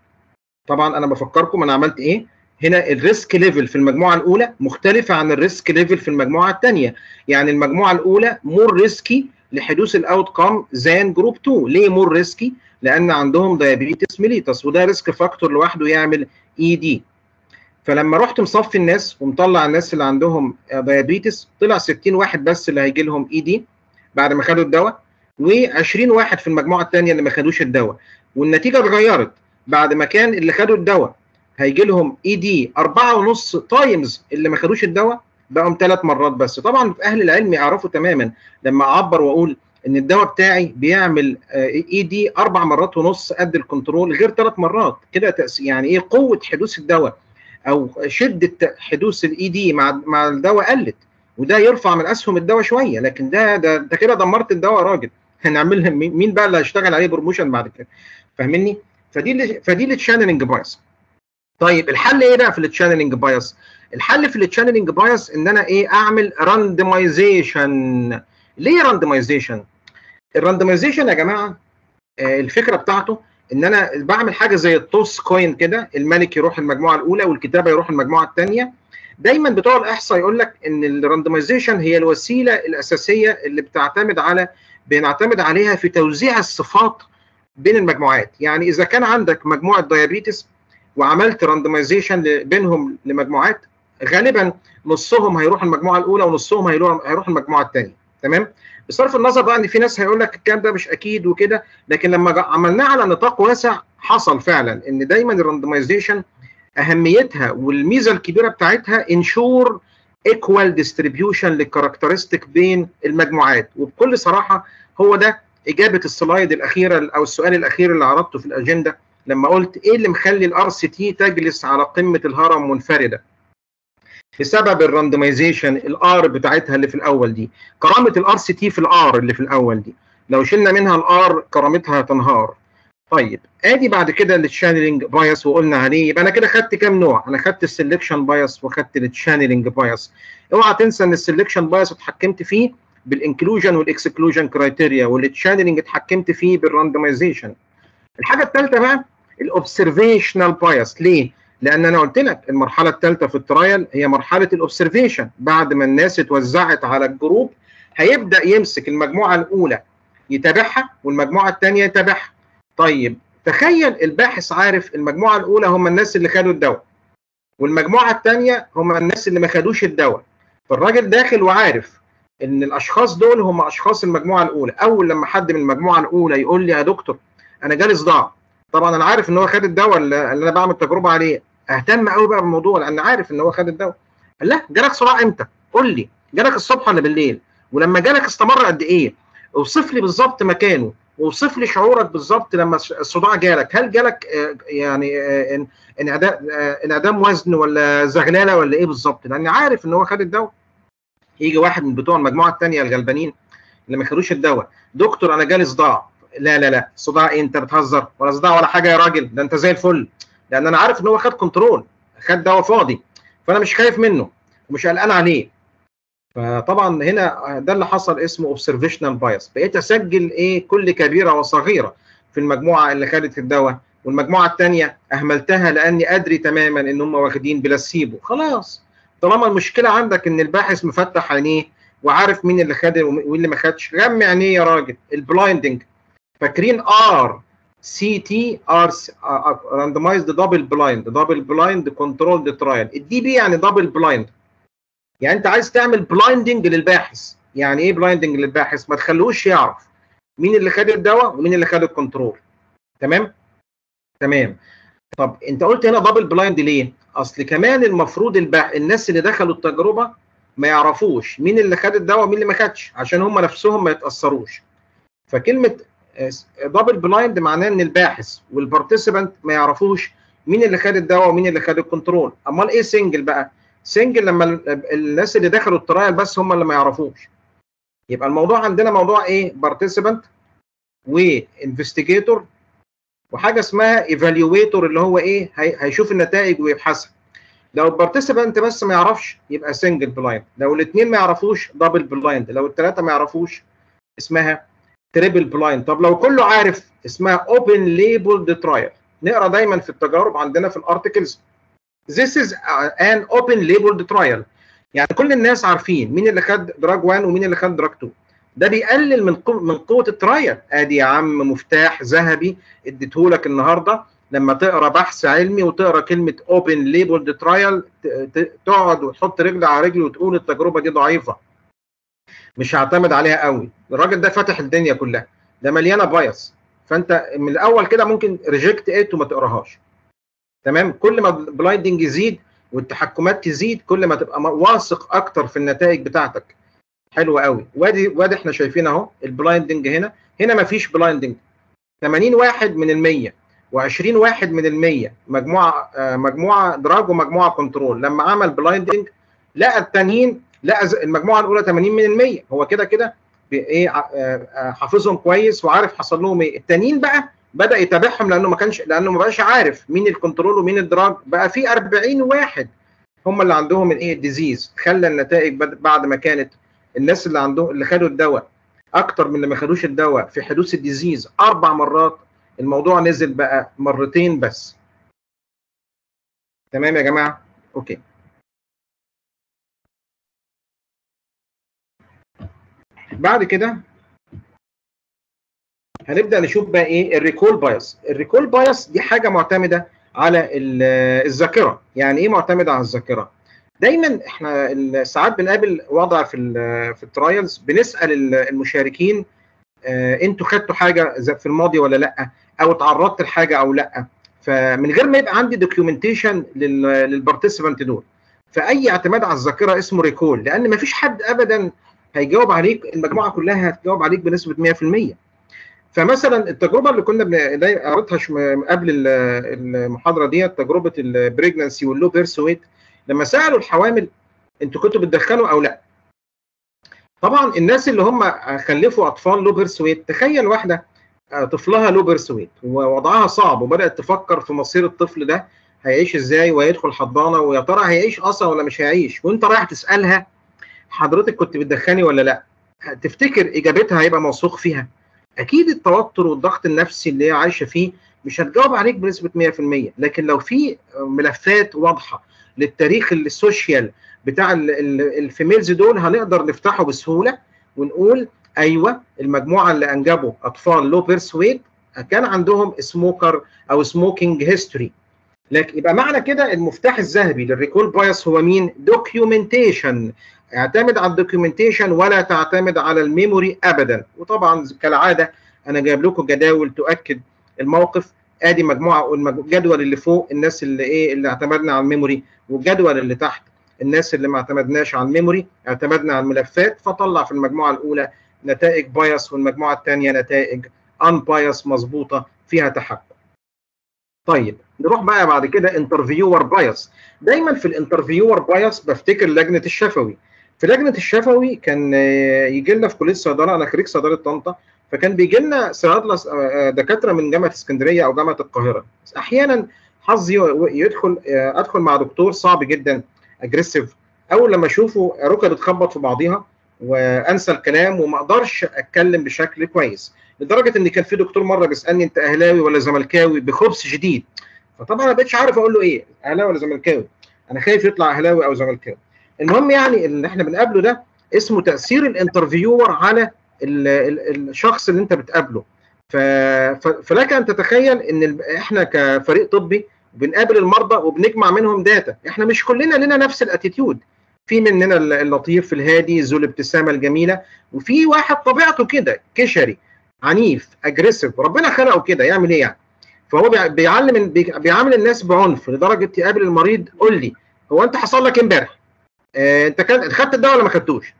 طبعا أنا بفكركم أنا عملت إيه؟ هنا ال risk level في المجموعة الأولى مختلفه عن ال risk level في المجموعة الثانية. يعني المجموعة الأولى more risky لحدوث ال outcome than group 2 ليه more risky لأن عندهم diabetes mellitus وده risk factor لوحده يعمل ED فلما رحت مصفي الناس ومطلع الناس اللي عندهم diabetes طلع 60 واحد بس اللي هيجي لهم ED بعد ما خدوا الدواء و20 واحد في المجموعة الثانية اللي ما خدوش الدواء. والنتيجة اتغيرت. بعد ما كان اللي خدوا الدواء هيجي لهم ED 4.5 times اللي ما خدوش الدواء بقوا ثلاث مرات بس. طبعا أهل العلم يعرفوا تماما لما أعبر وأقول إن الدواء بتاعي بيعمل ED أربع مرات ونص قد ال control غير ثلاث مرات. كده يعني إيه قوة حدوث الدواء؟ أو شدة حدوث ال ED مع مع الدواء قلت. وده يرفع من أسهم الدواء شوية لكن ده ده انت كده دمرت الدواء يا راجل. هنعمل مين بقى اللي هيشتغل عليه promotion بعد كده؟ فاهمني؟ فدي اللي فدي ال channeling bias طيب الحل إيه بقى في ال channeling bias الحل في ال channeling bias إن أنا إيه أعمل randomization ليه randomization ال randomization يا جماعة آه الفكرة بتاعته إن أنا بعمل حاجة زي ال toss coin كده الملك يروح المجموعة الأولى والكتابة يروح المجموعة الثانية دايما بتوع الأحصاء يقول لك إن ال randomization هي الوسيلة الأساسية اللي بتعتمد على بنعتمد عليها في توزيع الصفات بين المجموعات. يعني إذا كان عندك مجموعة diabetes وعملت randomization بينهم لمجموعات غالبا نصهم هيروح المجموعة الأولى ونصهم هيروح المجموعة الثانية تمام؟ بصرف النظر بقى إن في ناس هيقول لك الكلام ده مش أكيد وكده لكن لما عملناه على نطاق واسع حصل فعلا إن دايما ال randomization أهميتها والميزة الكبيرة بتاعتها ensure equal distribution لل characteristic بين المجموعات. وبكل صراحة هو ده إجابة ال slide الأخيرة أو السؤال الأخير اللي عرضته في الأجندة لما قلت إيه اللي مخلي ال RCT تجلس على قمة الهرم منفردة؟ بسبب ال randomization ال R بتاعتها اللي في الأول دي. كرامة ال RCT في ال R اللي في الأول دي. لو شلنا منها ال R كرامتها تنهار طيب آدي بعد كده ال channeling bias وقلنا عليه. يبقى أنا كده خدت كام نوع؟ أنا خدت ال selection bias وخدت ال channeling bias اوعى تنسى إن ال selection bias اتحكمت فيه. بالإنكلوجن والإكسكلوجن كرايتيريا والتشانلنج اتحكمت فيه بالراندمايزيشن الحاجة الثالثه بقى ال observational bias ليه؟ لأن أنا قلت لك المرحلة الثالثه في ال trial هي مرحلة ال observation بعد ما الناس اتوزعت على ال group هيبدأ يمسك المجموعة الأولى يتابعها والمجموعة الثانية يتابعها. طيب تخيل الباحث عارف المجموعة الأولى هم الناس اللي خدوا الدواء والمجموعة الثانية هم الناس اللي ما خدوش الدواء. فالراجل داخل وعارف إن الأشخاص دول هم أشخاص المجموعة الأولى. أول لما حد من المجموعة الأولى يقول لي يا دكتور أنا جالي صداع طبعا أنا عارف إن هو خد الدواء اللي أنا بعمل تجربة عليه. أهتم قوي بقى بالموضوع لأن عارف إن هو خد الدواء. لا جالك صداع إمتى؟ قول لي. جالك الصبح ولا بالليل؟ ولما جالك استمر قد إيه؟ أوصف لي بالظبط مكانه. واوصف لي شعورك بالظبط لما الصداع جالك. هل جالك يعني إنعدام إنعدام وزن ولا زغلله ولا إيه بالظبط؟ لأن عارف إن هو خد الدواء. يجي واحد من بتوع المجموعة الثانية الغلبانين اللي ما خدوش الدواء. دكتور أنا جالي صداع. لا لا لا. صداع إيه؟ أنت بتهزر. ولا صداع ولا حاجة يا راجل. ده أنت زي الفل. لأن أنا عارف إن هو خد كنترول خد دواء فاضي. فأنا مش خايف منه. ومش قلقان عليه. فطبعا هنا ده اللي حصل اسمه observational bias بقيت أسجل إيه؟ كل كبيرة وصغيرة في المجموعة اللي خدت الدواء. والمجموعة الثانية أهملتها لأني أدري تماما إن هم واخدين بلاسيبو خلاص. طالما المشكلة عندك إن الباحث مفتح عينيه وعارف مين اللي خد واللي ما خدش غمي عينيه يا راجل. ال blinding فاكرين R CT R randomized double blind double blind control trial ال DB يعني double blind يعني أنت عايز تعمل blinding للباحث. يعني إيه blinding للباحث؟ ما تخلوش يعرف مين اللي خد الدواء ومين اللي خد ال control تمام؟ تمام. طب أنت قلت هنا double blind ليه؟ أصل كمان المفروض البح... الناس اللي دخلوا التجربة ما يعرفوش مين اللي خد الدواء ومين اللي ما خدش عشان هم نفسهم ما يتأثروش. فكلمة double blind معناه إن الباحث وال participant ما يعرفوش مين اللي خد الدواء ومين اللي خد ال control أمال إيه single بقى؟ single لما ال- الناس اللي دخلوا ال trial بس هم اللي ما يعرفوش. يبقى الموضوع عندنا موضوع إيه؟ participant و investigator وحاجة اسمها evaluator اللي هو إيه هي- هيشوف النتائج ويبحثها. لو ال participant بس ما يعرفش يبقى single blind لو الاثنين ما يعرفوش double blind لو الثلاثه ما يعرفوش اسمها triple blind طب لو كله عارف اسمها open labeled trial نقرأ دايما في التجارب عندنا في ال articles This is an open labeled trial. يعني كل الناس عارفين مين اللي خد drug 1 ومين اللي خد drug 2 ده بيقلل من. من قوة ال trial آدي يا عم مفتاح ذهبي اديتهولك النهارده. لما تقرأ بحث علمي وتقرأ كلمة open labeled trial تقعد وتحط رجل على رجل وتقول التجربة دي ضعيفة. مش هعتمد عليها قوي. الراجل ده فاتح الدنيا كلها. ده مليانة bias فأنت من الأول كده ممكن reject it وما تقراهاش. تمام؟ كل ما ال blinding يزيد والتحكمات تزيد كل ما تبقى واثق أكتر في النتائج بتاعتك. حلو قوي. وادي وادي إحنا شايفين اهو ال blinding هنا. هنا ما فيش blinding 80 واحد من ال100 و20 واحد من ال100 مجموعة آه مجموعة drug ومجموعة control لما عمل blinding لقى التانيين لقى المجموعة الأولى 80 من ال100 هو كده كده إيه حافظهم كويس وعارف حصل لهم إيه. التانيين بقى بدأ يتابعهم لأنه ما كانش لأنه ما بقاش عارف مين ال control ومين ال drug بقى في 40 واحد هم اللي عندهم الايه ال disease خلى النتائج بعد ما كانت الناس اللي عندهم اللي خدوا الدواء أكتر من اللي ما خدوش الدواء في حدوث ال disease أربع مرات الموضوع نزل بقى مرتين بس. تمام يا جماعة؟ okay. بعد كده هنبدأ نشوف بقى إيه؟ ال recall bias ال recall bias دي حاجة معتمدة على الذاكرة. يعني إيه معتمدة على الذاكرة؟ دايما إحنا ساعات بنقابل وضع في في ال trials بنسأل المشاركين آه أنتوا خدتوا حاجة في الماضي ولا لأ؟ أو تعرضت لحاجة أو لأ؟ فمن غير ما يبقى عندي documentation لل participant دول. فأي اعتماد على الذاكرة اسمه recall لأن ما فيش حد ابدا هيجاوب عليك المجموعة كلها هتجاوب عليك بنسبة 100% فمثلا التجربة اللي كنا قريتها قبل المحاضرة دي تجربة ال pregnancy وال low birth weight لما سألوا الحوامل أنتوا كنتوا بتدخنوا أو لأ. طبعا الناس اللي هم خلفوا أطفال low birth weight تخيل واحدة طفلها low birth weight ووضعها صعب وبدأت تفكر في مصير الطفل ده هيعيش إزاي؟ وهيدخل حضانة ويا ترى هيعيش أصلا ولا مش هيعيش؟ وأنت رايح تسألها حضرتك كنت بتدخني ولا لأ؟ تفتكر إجابتها هيبقى موثوق فيها؟ أكيد التوتر والضغط النفسي اللي هي عايشة فيه مش هتجاوب عليك بنسبة 100% لكن لو في ملفات واضحة للتاريخ ال social بتاع females دول هنقدر نفتحه بسهولة ونقول أيوه المجموعة اللي أنجبوا أطفال low birth weight كان عندهم smoker أو smoking history لكن يبقى معنى كده المفتاح الذهبي لل recall bias هو مين؟ documentation اعتمد على ال documentation ولا تعتمد على ال memory ابدا. وطبعا كالعادة أنا جايب لكم جداول تؤكد الموقف. ادي مجموعه الجدول اللي فوق الناس اللي إيه اللي اعتمدنا على ال memory والجدول اللي تحت الناس اللي ما اعتمدناش على ال memory اعتمدنا على الملفات فطلع في المجموعه الاولى نتائج biased والمجموعه الثانية نتائج unbiased مظبوطة فيها تحكم. طيب نروح بقى بعد كده interviewer bias دايما في ال interviewer bias بفتكر لجنة الشفوي. في لجنة الشفوي كان يجي لنا في كلية الصيدله أنا خريج صيدلة طنطا فكان بيجي لنا صيادله دكاترة من جامعة اسكندرية أو جامعة القاهرة. أحيانا حظي يدخل أدخل مع دكتور صعب جدا aggressive أول لما أشوفه ركبه بتخبط في بعضيها وأنسى الكلام وما أقدرش أتكلم بشكل كويس. لدرجة إن كان في دكتور مرة بيسألني أنت أهلاوي ولا زملكاوي؟ بخبث شديد. فطبعا ما بقتش عارف أقول له إيه أهلاوي ولا زملكاوي؟ أنا خايف يطلع أهلاوي أو زملكاوي. المهم يعني اللي إحنا بنقابله ده اسمه تأثير ال interviewer على الشخص اللي انت بتقابله. فلك أن تتخيل إن إحنا كفريق طبي بنقابل المرضى وبنجمع منهم data إحنا مش كلنا لنا نفس ال attitude. في مننا اللطيف الهادي ذو الابتسامة الجميلة وفي واحد طبيعته كده كشري عنيف aggressive ربنا خلقه كده يعمل إيه يعني؟ فهو بيع- بيعلم بي- بيعامل الناس بعنف لدرجة يقابل المريض قول لي هو أنت حصل لك إمبارح؟ آه أنت كان خدت الدواء ولا ما خدتوش؟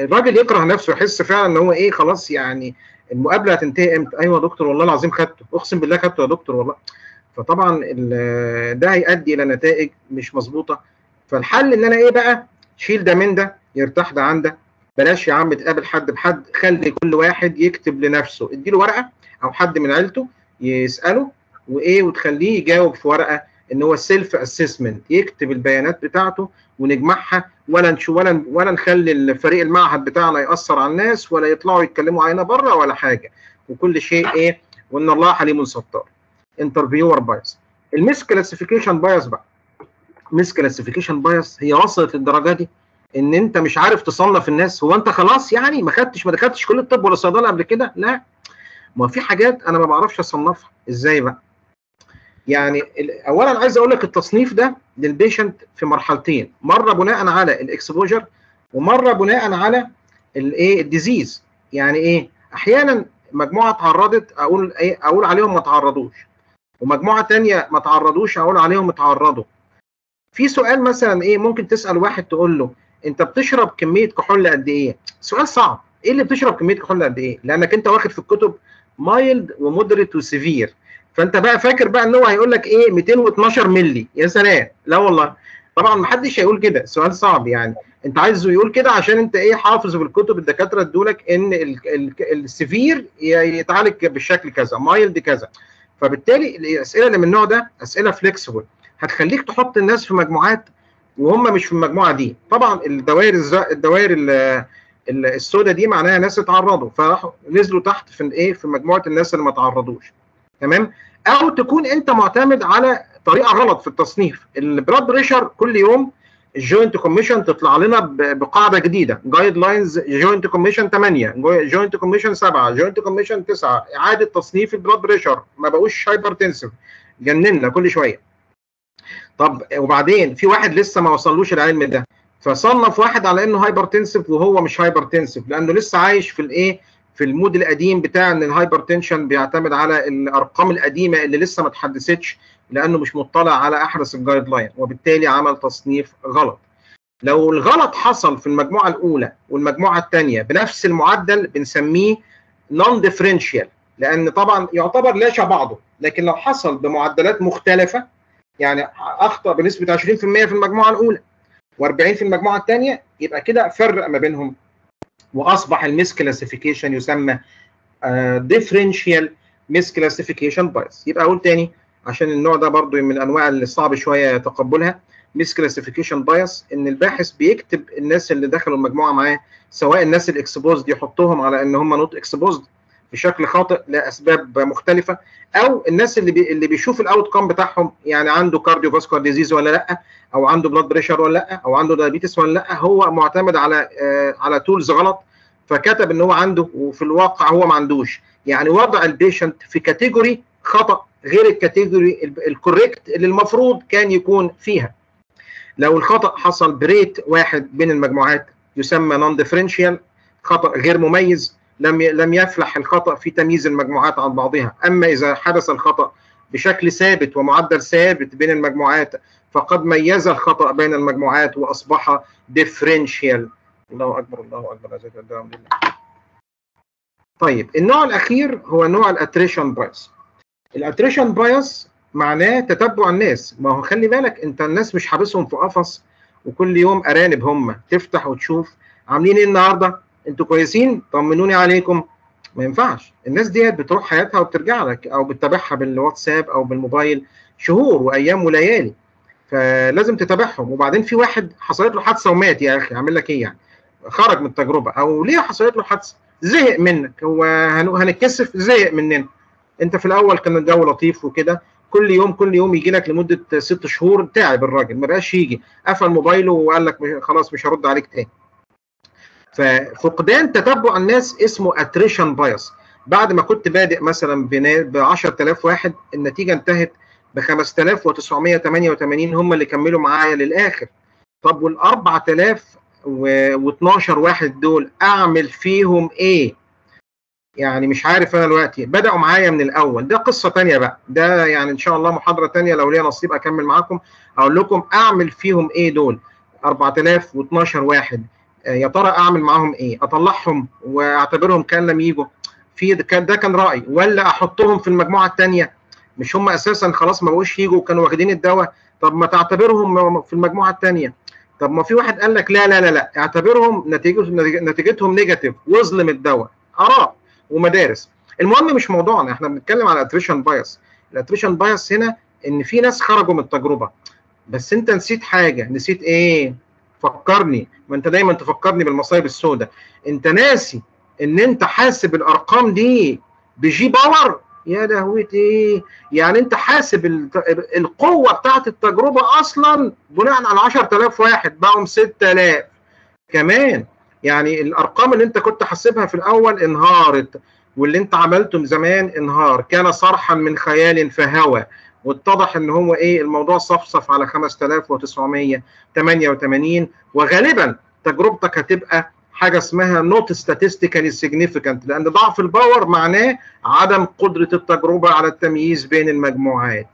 الراجل يكره نفسه يحس فعلا إن هو إيه خلاص يعني المقابلة هتنتهي إمتى؟ أيوه يا دكتور والله العظيم خدته. أقسم بالله خدته يا دكتور والله. فطبعا ال- ده هيؤدي إلى نتائج مش مظبوطة. فالحل إن أنا إيه بقى؟ شيل ده من ده يرتاح ده عن ده بلاش يا عم تقابل حد بحد خلي كل واحد يكتب لنفسه. اديله ورقة أو حد من عيلته يسأله وإيه وتخليه يجاوب في ورقة إن هو self assessment يكتب البيانات بتاعته ونجمعها ولا ولا ولا نخلي الفريق المعهد بتاعنا يأثر على الناس ولا يطلعوا يتكلموا علينا بره ولا حاجة. وكل شيء إيه؟ وإن الله حليم ستار. interviewer bias ال misclassification bias بقى. misclassification bias هي وصلت للدرجة دي إن أنت مش عارف تصنف الناس. هو أنت خلاص يعني ما خدتش ما دخلتش كل الطب ولا الصيدله قبل كده؟ لا. ما في حاجات أنا ما بعرفش أصنفها. إزاي بقى؟ يعني اولا عايز أقول لك التصنيف ده لل patient في مرحلتين. مرة بناء على ال exposure ومرة بناء على الايه ال disease يعني إيه؟ أحيانا مجموعة اتعرضت أقول إيه أقول عليهم ما تعرضوش. ومجموعة تانية ما تعرضوش أقول عليهم اتعرضوا. في سؤال مثلا إيه ممكن تسأل واحد تقول له أنت بتشرب كمية كحول قد إيه؟ سؤال صعب. إيه اللي بتشرب كمية كحول قد إيه؟ لأنك أنت واخد في الكتب mild و moderate و severe فانت بقى فاكر بقى ان هو هيقول لك إيه 212 مللي. يا سلام. لا والله. طبعا ما حدش هيقول كده. سؤال صعب يعني. انت عايزه يقول كده عشان انت إيه حافظ في الكتب الدكاترة ادولك ان ال- ال- ال severe ي- يتعالج بالشكل كذا mild كذا. فبالتالي الأسئلة اللي من النوع ده أسئلة flexible هتخليك تحط الناس في مجموعات وهم مش في المجموعة دي. طبعا الدوائر الدوائر ال- ال- السوداء دي معناها ناس اتعرضوا. فراحوا نزلوا تحت في إيه في مجموعة الناس اللي ما تعرضوش. تمام؟ أو تكون أنت معتمد على طريقة غلط في التصنيف. ال blood pressure كل يوم ال Joint Commission تطلع لنا بقاعدة جديدة. guidelines Joint Commission 8 Joint Commission 7 Joint Commission 9 إعادة تصنيف ال blood pressure ما بقوش hypertensive جننا كل شوية. طب وبعدين في واحد لسه ما وصلوش العلم ده. فصنف واحد على إنه hypertensive وهو مش hypertensive لأنه لسه عايش في الإيه؟ في ال mode القديم بتاع إن ال hypertension بيعتمد على الأرقام القديمة اللي لسه ما اتحدثتش لأنه مش مطلع على أحدث ال guideline وبالتالي عمل تصنيف غلط. لو الغلط حصل في المجموعة الأولى والمجموعة الثانية بنفس المعدل بنسميه non-differential لأن طبعا يعتبر لا بعضه لكن لو حصل بمعدلات مختلفة يعني أخطأ بنسبة 20% في المجموعة الأولى و40 في المجموعة الثانية يبقى كده فرق ما بينهم وأصبح ال misclassification يسمى differential misclassification bias يبقى أقول تاني عشان النوع ده برضو من الانواع اللي صعب شوية تقبلها. misclassification bias إن الباحث بيكتب الناس اللي دخلوا المجموعة معاه سواء الناس ال exposed يحطهم على إن هم not exposed بشكل خاطئ لأسباب مختلفة أو الناس اللي بي اللي بيشوف ال outcome بتاعهم يعني عنده cardiovascular disease ولا لأ أو عنده blood pressure ولا لأ أو عنده diabetes ولا لأ هو معتمد على آه على tools غلط فكتب إن هو عنده وفي الواقع هو ما عندوش. يعني وضع ال patient في category خطأ غير ال category ال correct اللي المفروض كان يكون فيها. لو الخطأ حصل ب rate واحد بين المجموعات يسمى non-differential خطأ غير مميز لم لم يفلح الخطأ في تمييز المجموعات عن بعضها. أما إذا حدث الخطأ بشكل ثابت ومعدل ثابت بين المجموعات فقد ميز الخطأ بين المجموعات وأصبح differential الله أكبر الله أكبر لله طيب النوع الأخير هو نوع ال attrition bias ال attrition bias معناه تتبع الناس. ما هو خلي بالك أنت الناس مش حابسهم في قفص وكل يوم أرانب هم. تفتح وتشوف عاملين إيه النهارده؟ أنتوا كويسين طمنوني عليكم. ما ينفعش. الناس ديت بتروح حياتها وبترجع لك أو بتتابعها بالواتساب أو بالموبايل شهور وأيام وليالي. فلازم تتابعهم. وبعدين في واحد حصلت له حادثة ومات يا أخي أعمل لك إيه يعني؟ خرج من التجربة. أو ليه حصلت له حادثة؟ زهق منك. هو هنتكسف زهق مننا. أنت في الأول كان الجو لطيف وكده. كل يوم كل يوم يجي لك لمدة ست شهور تعب الراجل. ما بقاش يجي. قفل موبايله وقال لك خلاص مش هرد عليك تاني. ففقدان تتبع الناس اسمه attrition bias بعد ما كنت بادئ مثلا ب 10000 واحد النتيجة انتهت ب 5988 هم اللي كملوا معايا للآخر. طب وال 4012 واحد دول أعمل فيهم إيه؟ يعني مش عارف أنا دلوقتي. بدأوا معايا من الأول. ده قصة تانية بقى. ده يعني إن شاء الله محاضرة تانية لو ليا نصيب أكمل معاكم. أقول لكم أعمل فيهم إيه دول؟ 4012 واحد. يا ترى أعمل معاهم إيه؟ أطلعهم وأعتبرهم كان لم يجوا. في ده كان رأيي. ولا أحطهم في المجموعة الثانية مش هم أساسا خلاص ما بقوش يجوا وكانوا واخدين الدواء. طب ما تعتبرهم في المجموعة الثانية طب ما في واحد قال لك لا لا لا لا. اعتبرهم نتيجه نتيجتهم negative. واظلم الدواء. آراء ومدارس. المهم مش موضوعنا. إحنا بنتكلم على attrition bias ال attrition bias هنا إن في ناس خرجوا من التجربة. بس أنت نسيت حاجة. نسيت إيه؟ فكرني ما انت دايما تفكرني بالمصايب السوداء. انت ناسي ان انت حاسب الأرقام دي بجي باور؟ يا لهوتي. يعني انت حاسب القوة بتاعت التجربة أصلا بناء على 10000 واحد بقوا 6000 كمان يعني الأرقام اللي انت كنت حاسبها في الأول انهارت واللي انت عملته من زمان انهار. كان صرحا من خيال فهوى. واتضح إن هو إيه الموضوع صفصف على 5988 وغالبا تجربتك هتبقى حاجة اسمها not statistically significant لأن ضعف ال power معناه عدم قدرة التجربة على التمييز بين المجموعات.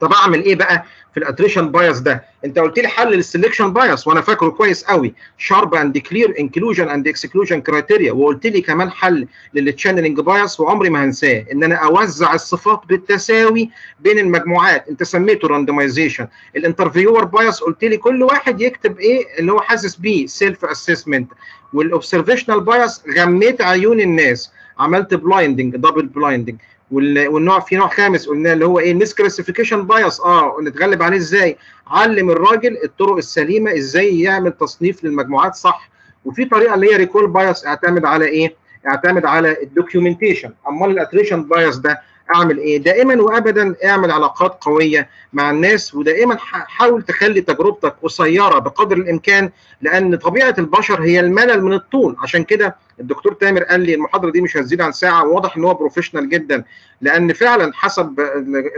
طب أعمل إيه بقى؟ في ال attrition bias ده. انت قلت لي حل لل selection bias وأنا فاكره كويس قوي. sharp and clear inclusion and exclusion criteria وقلت لي كمان حل لل channeling bias وعمري ما هنساه. إن أنا أوزع الصفات بالتساوي بين المجموعات. أنت سميته randomization ال interviewer bias قلت لي كل واحد يكتب إيه اللي هو حاسس بيه self assessment وال observational bias غميت عيون الناس. عملت blinding double blinding والنوع في نوع خامس قلنا اللي هو إيه؟ ال misclassification bias آه نتغلب عليه إزاي؟ علم الراجل الطرق السليمة إزاي يعمل تصنيف للمجموعات صح. وفي طريقة اللي هي recall bias اعتمد على إيه؟ اعتمد على ال documentation أمال ال attrition bias ده أعمل إيه؟ دائما وابدا أعمل علاقات قوية مع الناس ودائما حاول تخلي تجربتك قصيرة بقدر الإمكان لأن طبيعة البشر هي الملل من الطول. عشان كده الدكتور تامر قال لي المحاضرة دي مش هتزيد عن ساعة وواضح إن هو professional جدا لأن فعلا حسب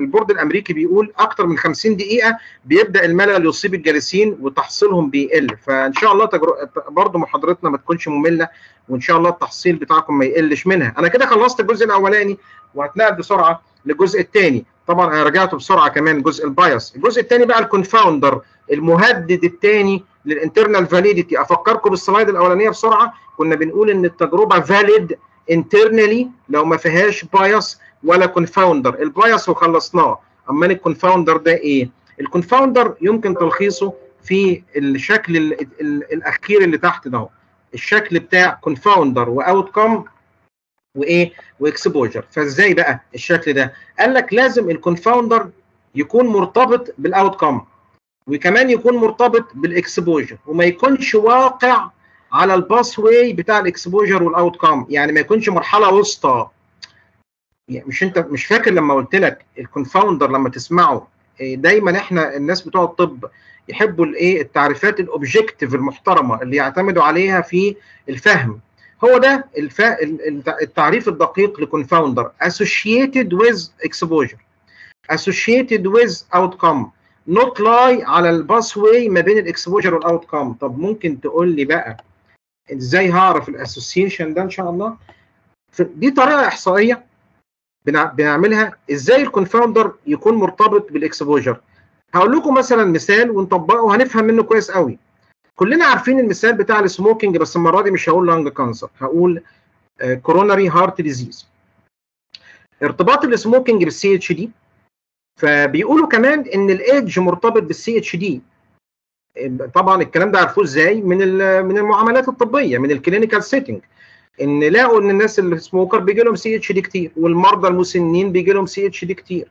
ال board الأمريكي بيقول أكتر من 50 دقيقة بيبدأ الملل يصيب الجالسين وتحصيلهم بيقل. فإن شاء الله تجر... برضه محاضرتنا ما تكونش مملة وإن شاء الله التحصيل بتاعكم ما يقلش منها. أنا كده خلصت الجزء الأولاني وهتنقل بسرعة للجزء الثاني طبعا أنا رجعت بسرعة كمان جزء ال bias. الجزء الثاني بقى ال confounder المهدد الثاني لل internal validity أفكركم بال slide الأولانية بسرعة. كنا بنقول إن التجربة valid internally لو ما فيهاش bias ولا confounder ال bias وخلصناه. أما ال confounder ده إيه؟ ال confounder يمكن تلخيصه في الشكل ال ال الأخير اللي تحت ده الشكل بتاع confounder و outcome وايه و exposure فإزاي بقى الشكل ده؟ قال لك لازم ال confounder يكون مرتبط بال outcome وكمان يكون مرتبط بال exposure وما يكونش واقع على ال pathway بتاع ال exposure وال outcome يعني ما يكونش مرحلة وسطى. يعني مش أنت مش فاكر لما قلت لك ال confounder لما تسمعه دايما إحنا الناس بتوع الطب يحبوا الإيه؟ التعريفات ال objective المحترمة اللي يعتمدوا عليها في الفهم. هو ده الف... التعريف الدقيق ل confounder associated with exposure associated with outcome. Not lie على ال pathway ما بين ال exposure وال outcome طب ممكن تقول لي بقى إزاي هعرف ال association ده إن شاء الله؟ دي طريقة إحصائية بنعملها. إزاي ال confounder يكون مرتبط بال exposure؟ هقول لكم مثلا مثال ونطبقه وهنفهم منه كويس قوي. كلنا عارفين المثال بتاع ال smoking بس المرة دي مش هقول lung cancer هقول coronary heart disease ارتباط ال smoking بال CHD فبيقولوا كمان إن الإيدج مرتبط بال CHD طبعا الكلام ده عرفوه إزاي؟ من من المعاملات الطبية من ال clinical setting إن لقوا إن الناس اللي smoker بيجي لهم CHD كتير والمرضى المسنين بيجي لهم CHD كتير.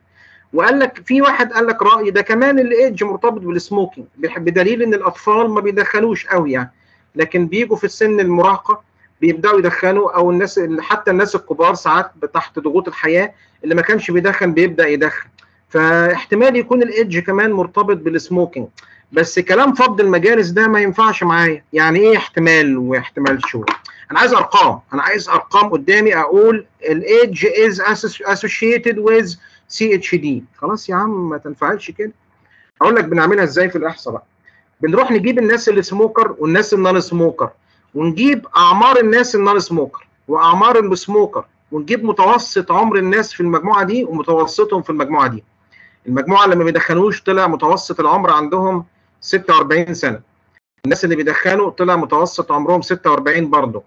وقال لك في واحد قال لك رأي ده كمان الايدج مرتبط بال smoking بدليل إن الأطفال ما بيدخنوش قوي يعني. لكن بيجوا في السن المراهقة بيبدأوا يدخنوا أو الناس حتى الناس الكبار ساعات تحت ضغوط الحياة اللي ما كانش بيدخن بيبدأ يدخن. فاحتمال يكون الايدج كمان مرتبط بال smoking. بس كلام فض المجالس ده ما ينفعش معايا. يعني إيه احتمال واحتمال شو؟ أنا عايز أرقام. أنا عايز أرقام قدامي أقول ال age is associated with CHD خلاص يا عم ما تنفعلش كده. أقول لك بنعملها إزاي في الإحصاء بقى. بنروح نجيب الناس اللي smoker والناس ال non smoker ونجيب أعمار الناس ال non smoker وأعمار ال smoker ونجيب متوسط عمر الناس في المجموعة دي ومتوسطهم في المجموعة دي. المجموعة اللي ما بيدخنوش طلع متوسط العمر عندهم 46 سنة. الناس اللي بيدخنوا طلع متوسط عمرهم 46 برضه.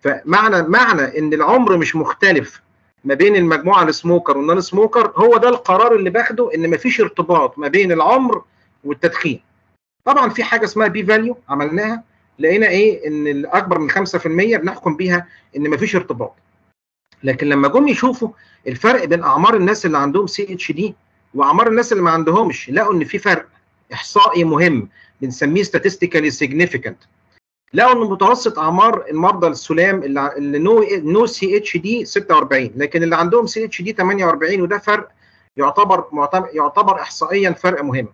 فمعنى معنى إن العمر مش مختلف ما بين المجموعة ال smoker وال non-smoker هو ده القرار اللي باخده إن مفيش ارتباط ما بين العمر والتدخين. طبعا في حاجة اسمها P value عملناها لقينا إيه؟ إن الأكبر من 5% بنحكم بيها إن مفيش ارتباط. لكن لما جم يشوفوا الفرق بين أعمار الناس اللي عندهم CHD وأعمار الناس اللي ما عندهمش لقوا إن في فرق إحصائي مهم بنسميه statistically significant. لقوا إن متوسط أعمار المرضى السلام اللي اللي no no CHD 46 لكن اللي عندهم CHD 48 وده فرق يعتبر يعتبر احصائيا فرق مهم.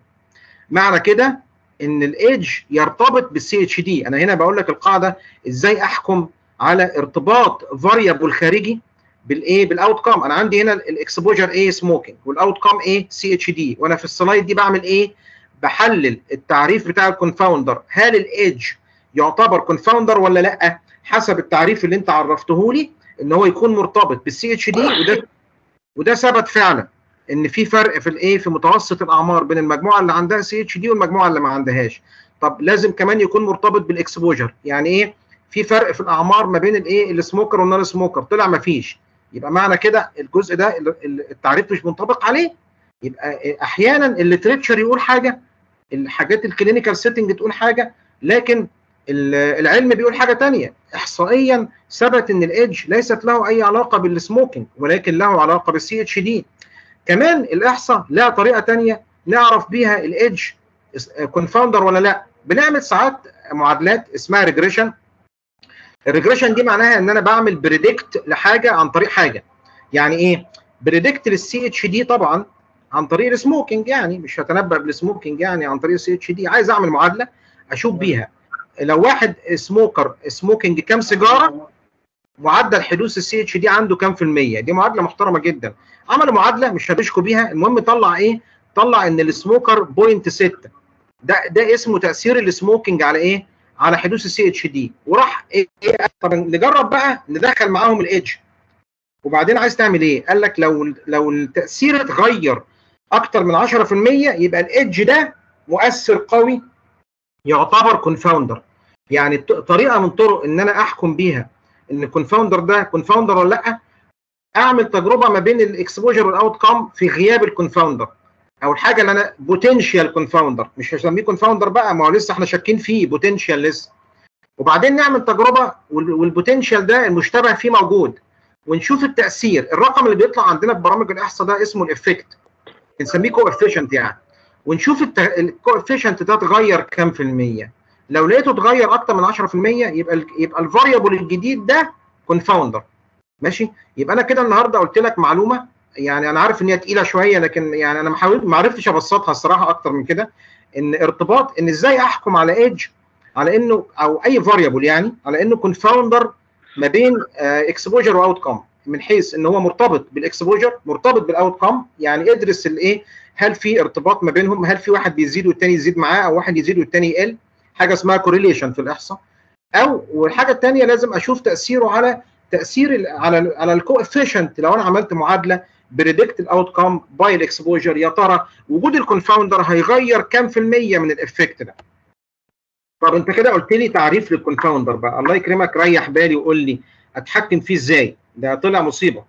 معنى كده إن ال age يرتبط بال CHD أنا هنا بقول لك القاعدة إزاي أحكم على ارتباط variable خارجي بالايه؟ بال outcome أنا عندي هنا ال exposure إيه smoking وال outcome إيه CHD وأنا في ال slide دي بعمل إيه؟ بحلل التعريف بتاع ال confounder هل الايدج يعتبر confounder ولا لأ؟ حسب التعريف اللي انت عرفته لي ان هو يكون مرتبط بال CHD وده وده ثبت فعلا ان في فرق في الايه؟ في متوسط الأعمار بين المجموعة اللي عندها CHD والمجموعة اللي ما عندهاش. طب لازم كمان يكون مرتبط بال exposure يعني إيه؟ في فرق في الأعمار ما بين الايه؟ ال smoker وال non-smoker. طلع ما فيش. يبقى معنى كده الجزء ده التعريف مش منطبق عليه. يبقى أحيانا ال literature يقول حاجة الحاجات ال clinical setting تقول حاجة لكن العلم بيقول حاجة تانية. احصائيا ثبت إن الإيدج ليست له أي علاقة بال smoking ولكن له علاقة بال CHD كمان الإحصاء لها طريقة تانية نعرف بيها ال age confounder ولا لا. بنعمل ساعات معادلات اسمها regression ال regression دي معناها إن أنا بعمل predict لحاجة عن طريق حاجة. يعني إيه؟ predict لل CHD طبعا عن طريق ال smoking يعني مش هتنبأ بال smoking يعني عن طريق ال CHD عايز أعمل معادلة؟ أشوف بيها. لو واحد smoker smoking كام سيجارة معدل حدوث ال CHD عنده كام في المية؟ دي معادلة محترمة جدا. عملوا معادلة مش هتشكوا بيها. المهم طلع إيه؟ طلع إن ال smoker point 6 ده ده اسمه تأثير ال smoking على إيه؟ على حدوث ال CHD وراح إيه طب نجرب بقى ندخل معاهم الايدج وبعدين عايز تعمل إيه؟ قال لك لو لو التأثير اتغير أكتر من 10% يبقى الايدج ده مؤثر قوي يعتبر confounder يعني طريقة من طرق إن أنا أحكم بيها إن ال confounder ده confounder ولا لأ أعمل تجربة ما بين ال exposure وال outcome في غياب ال confounder أو الحاجة اللي أنا potential confounder مش هسميه confounder بقى ما هو لسه إحنا شاكين فيه potential لسه. وبعدين نعمل تجربة وال potential ده المشتبه فيه موجود. ونشوف التأثير. الرقم اللي بيطلع عندنا في برامج الإحصاء ده اسمه ال effect بنسميه coefficient يعني. ونشوف ال coefficient ده اتغير كام في المية. لو لقيته اتغير أكتر من 10% يبقى يبقى ال variable الجديد ده confounder ماشي؟ يبقى أنا كده النهارده قلت لك معلومة يعني أنا عارف إن هي تقيلة شوية لكن يعني أنا محاول ما عرفتش أبسطها الصراحة أكتر من كده. إن ارتباط إن إزاي أحكم على ايدج على انه أو أي variable يعني على إنه confounder ما بين exposure و outcome من حيث إن هو مرتبط بال exposure مرتبط بال outcome يعني ادرس الايه هل في ارتباط ما بينهم هل في واحد بيزيد والتاني يزيد معاه أو واحد يزيد والتاني يقل. حاجة اسمها correlation في الإحصاء. أو والحاجة الثانية لازم أشوف تأثيره على تأثير على على ال coefficient لو أنا عملت معادلة predict ال outcome by ال exposure يا ترى وجود ال confounder هيغير كام في المية من ال effect ده؟ طب انت كده قلت لي تعريف لل confounder بقى. الله يكرمك ريح بالي وقول لي اتحكم فيه إزاي؟ ده طلع مصيبة.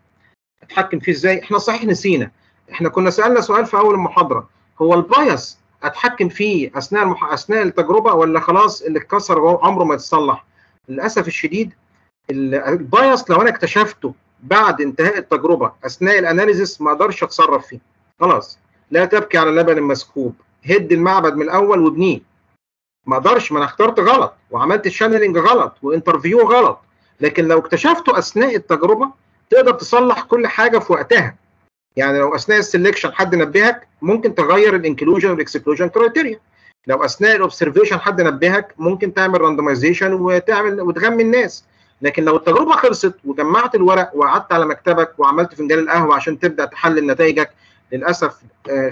اتحكم فيه إزاي؟ إحنا صحيح نسينا. إحنا كنا سألنا سؤال في أول المحاضرة. هو ال bias اتحكم فيه أثناء المح... أثناء التجربة ولا خلاص اللي اتكسر عمره ما يتصلح؟ للأسف الشديد ال bias لو أنا اكتشفته بعد انتهاء التجربة أثناء ال analysis ما أقدرش اتصرف فيه. خلاص لا تبكي على اللبن المسكوب. هد المعبد من الأول وابنيه. ما أقدرش ما أنا اخترت غلط وعملت ال channeling غلط و interview غلط. لكن لو اكتشفته أثناء التجربة تقدر تصلح كل حاجة في وقتها. يعني لو أثناء ال selection حد نبهك ممكن تغير ال inclusion وال exclusion criteria لو أثناء ال observation حد نبهك ممكن تعمل randomization وتعمل وتغمي الناس. لكن لو التجربة خلصت وجمعت الورق وقعدت على مكتبك وعملت فنجان القهوة عشان تبدأ تحلل نتائجك للأسف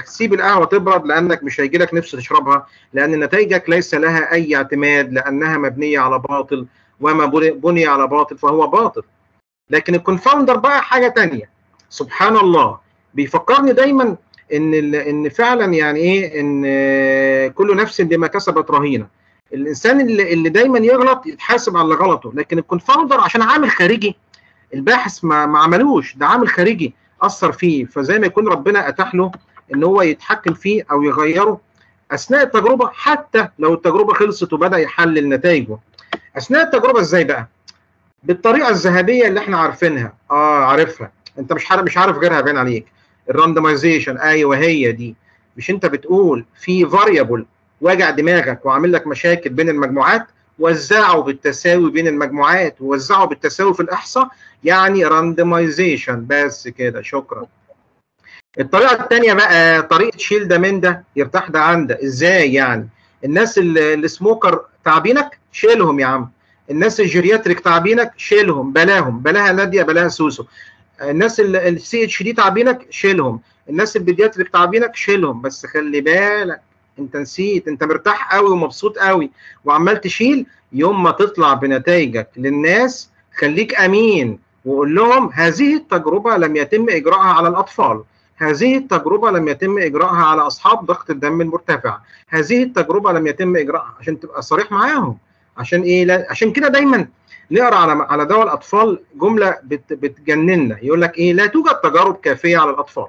سيب القهوة تبرد لأنك مش هيجي لك نفس تشربها لأن نتائجك ليس لها أي اعتماد لأنها مبنية على باطل وما بني على باطل فهو باطل. لكن ال confounder بقى حاجة تانية. سبحان الله. بيفكرني دايما إن إن فعلا يعني إيه إن آه، كل نفس بما كسبت رهينة. الإنسان اللي, اللي دايما يغلط يتحاسب على غلطه. لكن ال confounder عشان عامل خارجي الباحث ما, ما عملوش. ده عامل خارجي أثر فيه. فزي ما يكون ربنا اتاح له إن هو يتحكم فيه أو يغيره أثناء التجربة حتى لو التجربة خلصت وبدأ يحلل نتائجه. أثناء التجربة إزاي بقى؟ بالطريقة الذهبية اللي إحنا عارفينها. آه عارفها. أنت مش مش عارف غيرها باين عليك. ال randomization أيوه هي دي. مش أنت بتقول في variable وجع دماغك وعامل لك مشاكل بين المجموعات وزعه بالتساوي بين المجموعات ووزعه بالتساوي في الاحصاء يعني randomization بس كده شكرا الطريقة الثانية بقى طريقه شيل ده من ده يرتاح ده عن ده إزاي يعني الناس ال smoker تعبينك شيلهم يا عم الناس ال geriatric تعبينك شيلهم بلاهم بلاها ناديه بلاها سوسو الناس ال CHD تعبينك شيلهم الناس ال pediatric تعبينك شيلهم بس خلي بالك انت نسيت انت مرتاح قوي ومبسوط قوي وعمال تشيل يوم ما تطلع بنتائجك للناس خليك أمين وقول لهم هذه التجربة لم يتم إجراءها على الأطفال هذه التجربة لم يتم إجراءها على أصحاب ضغط الدم المرتفع هذه التجربة لم يتم إجراءها عشان تبقى صريح معاهم. عشان إيه؟ لا عشان كده دايما نقرأ على على دواء الأطفال جملة بت بتجننا يقول لك إيه؟ لا توجد تجارب كافية على الأطفال.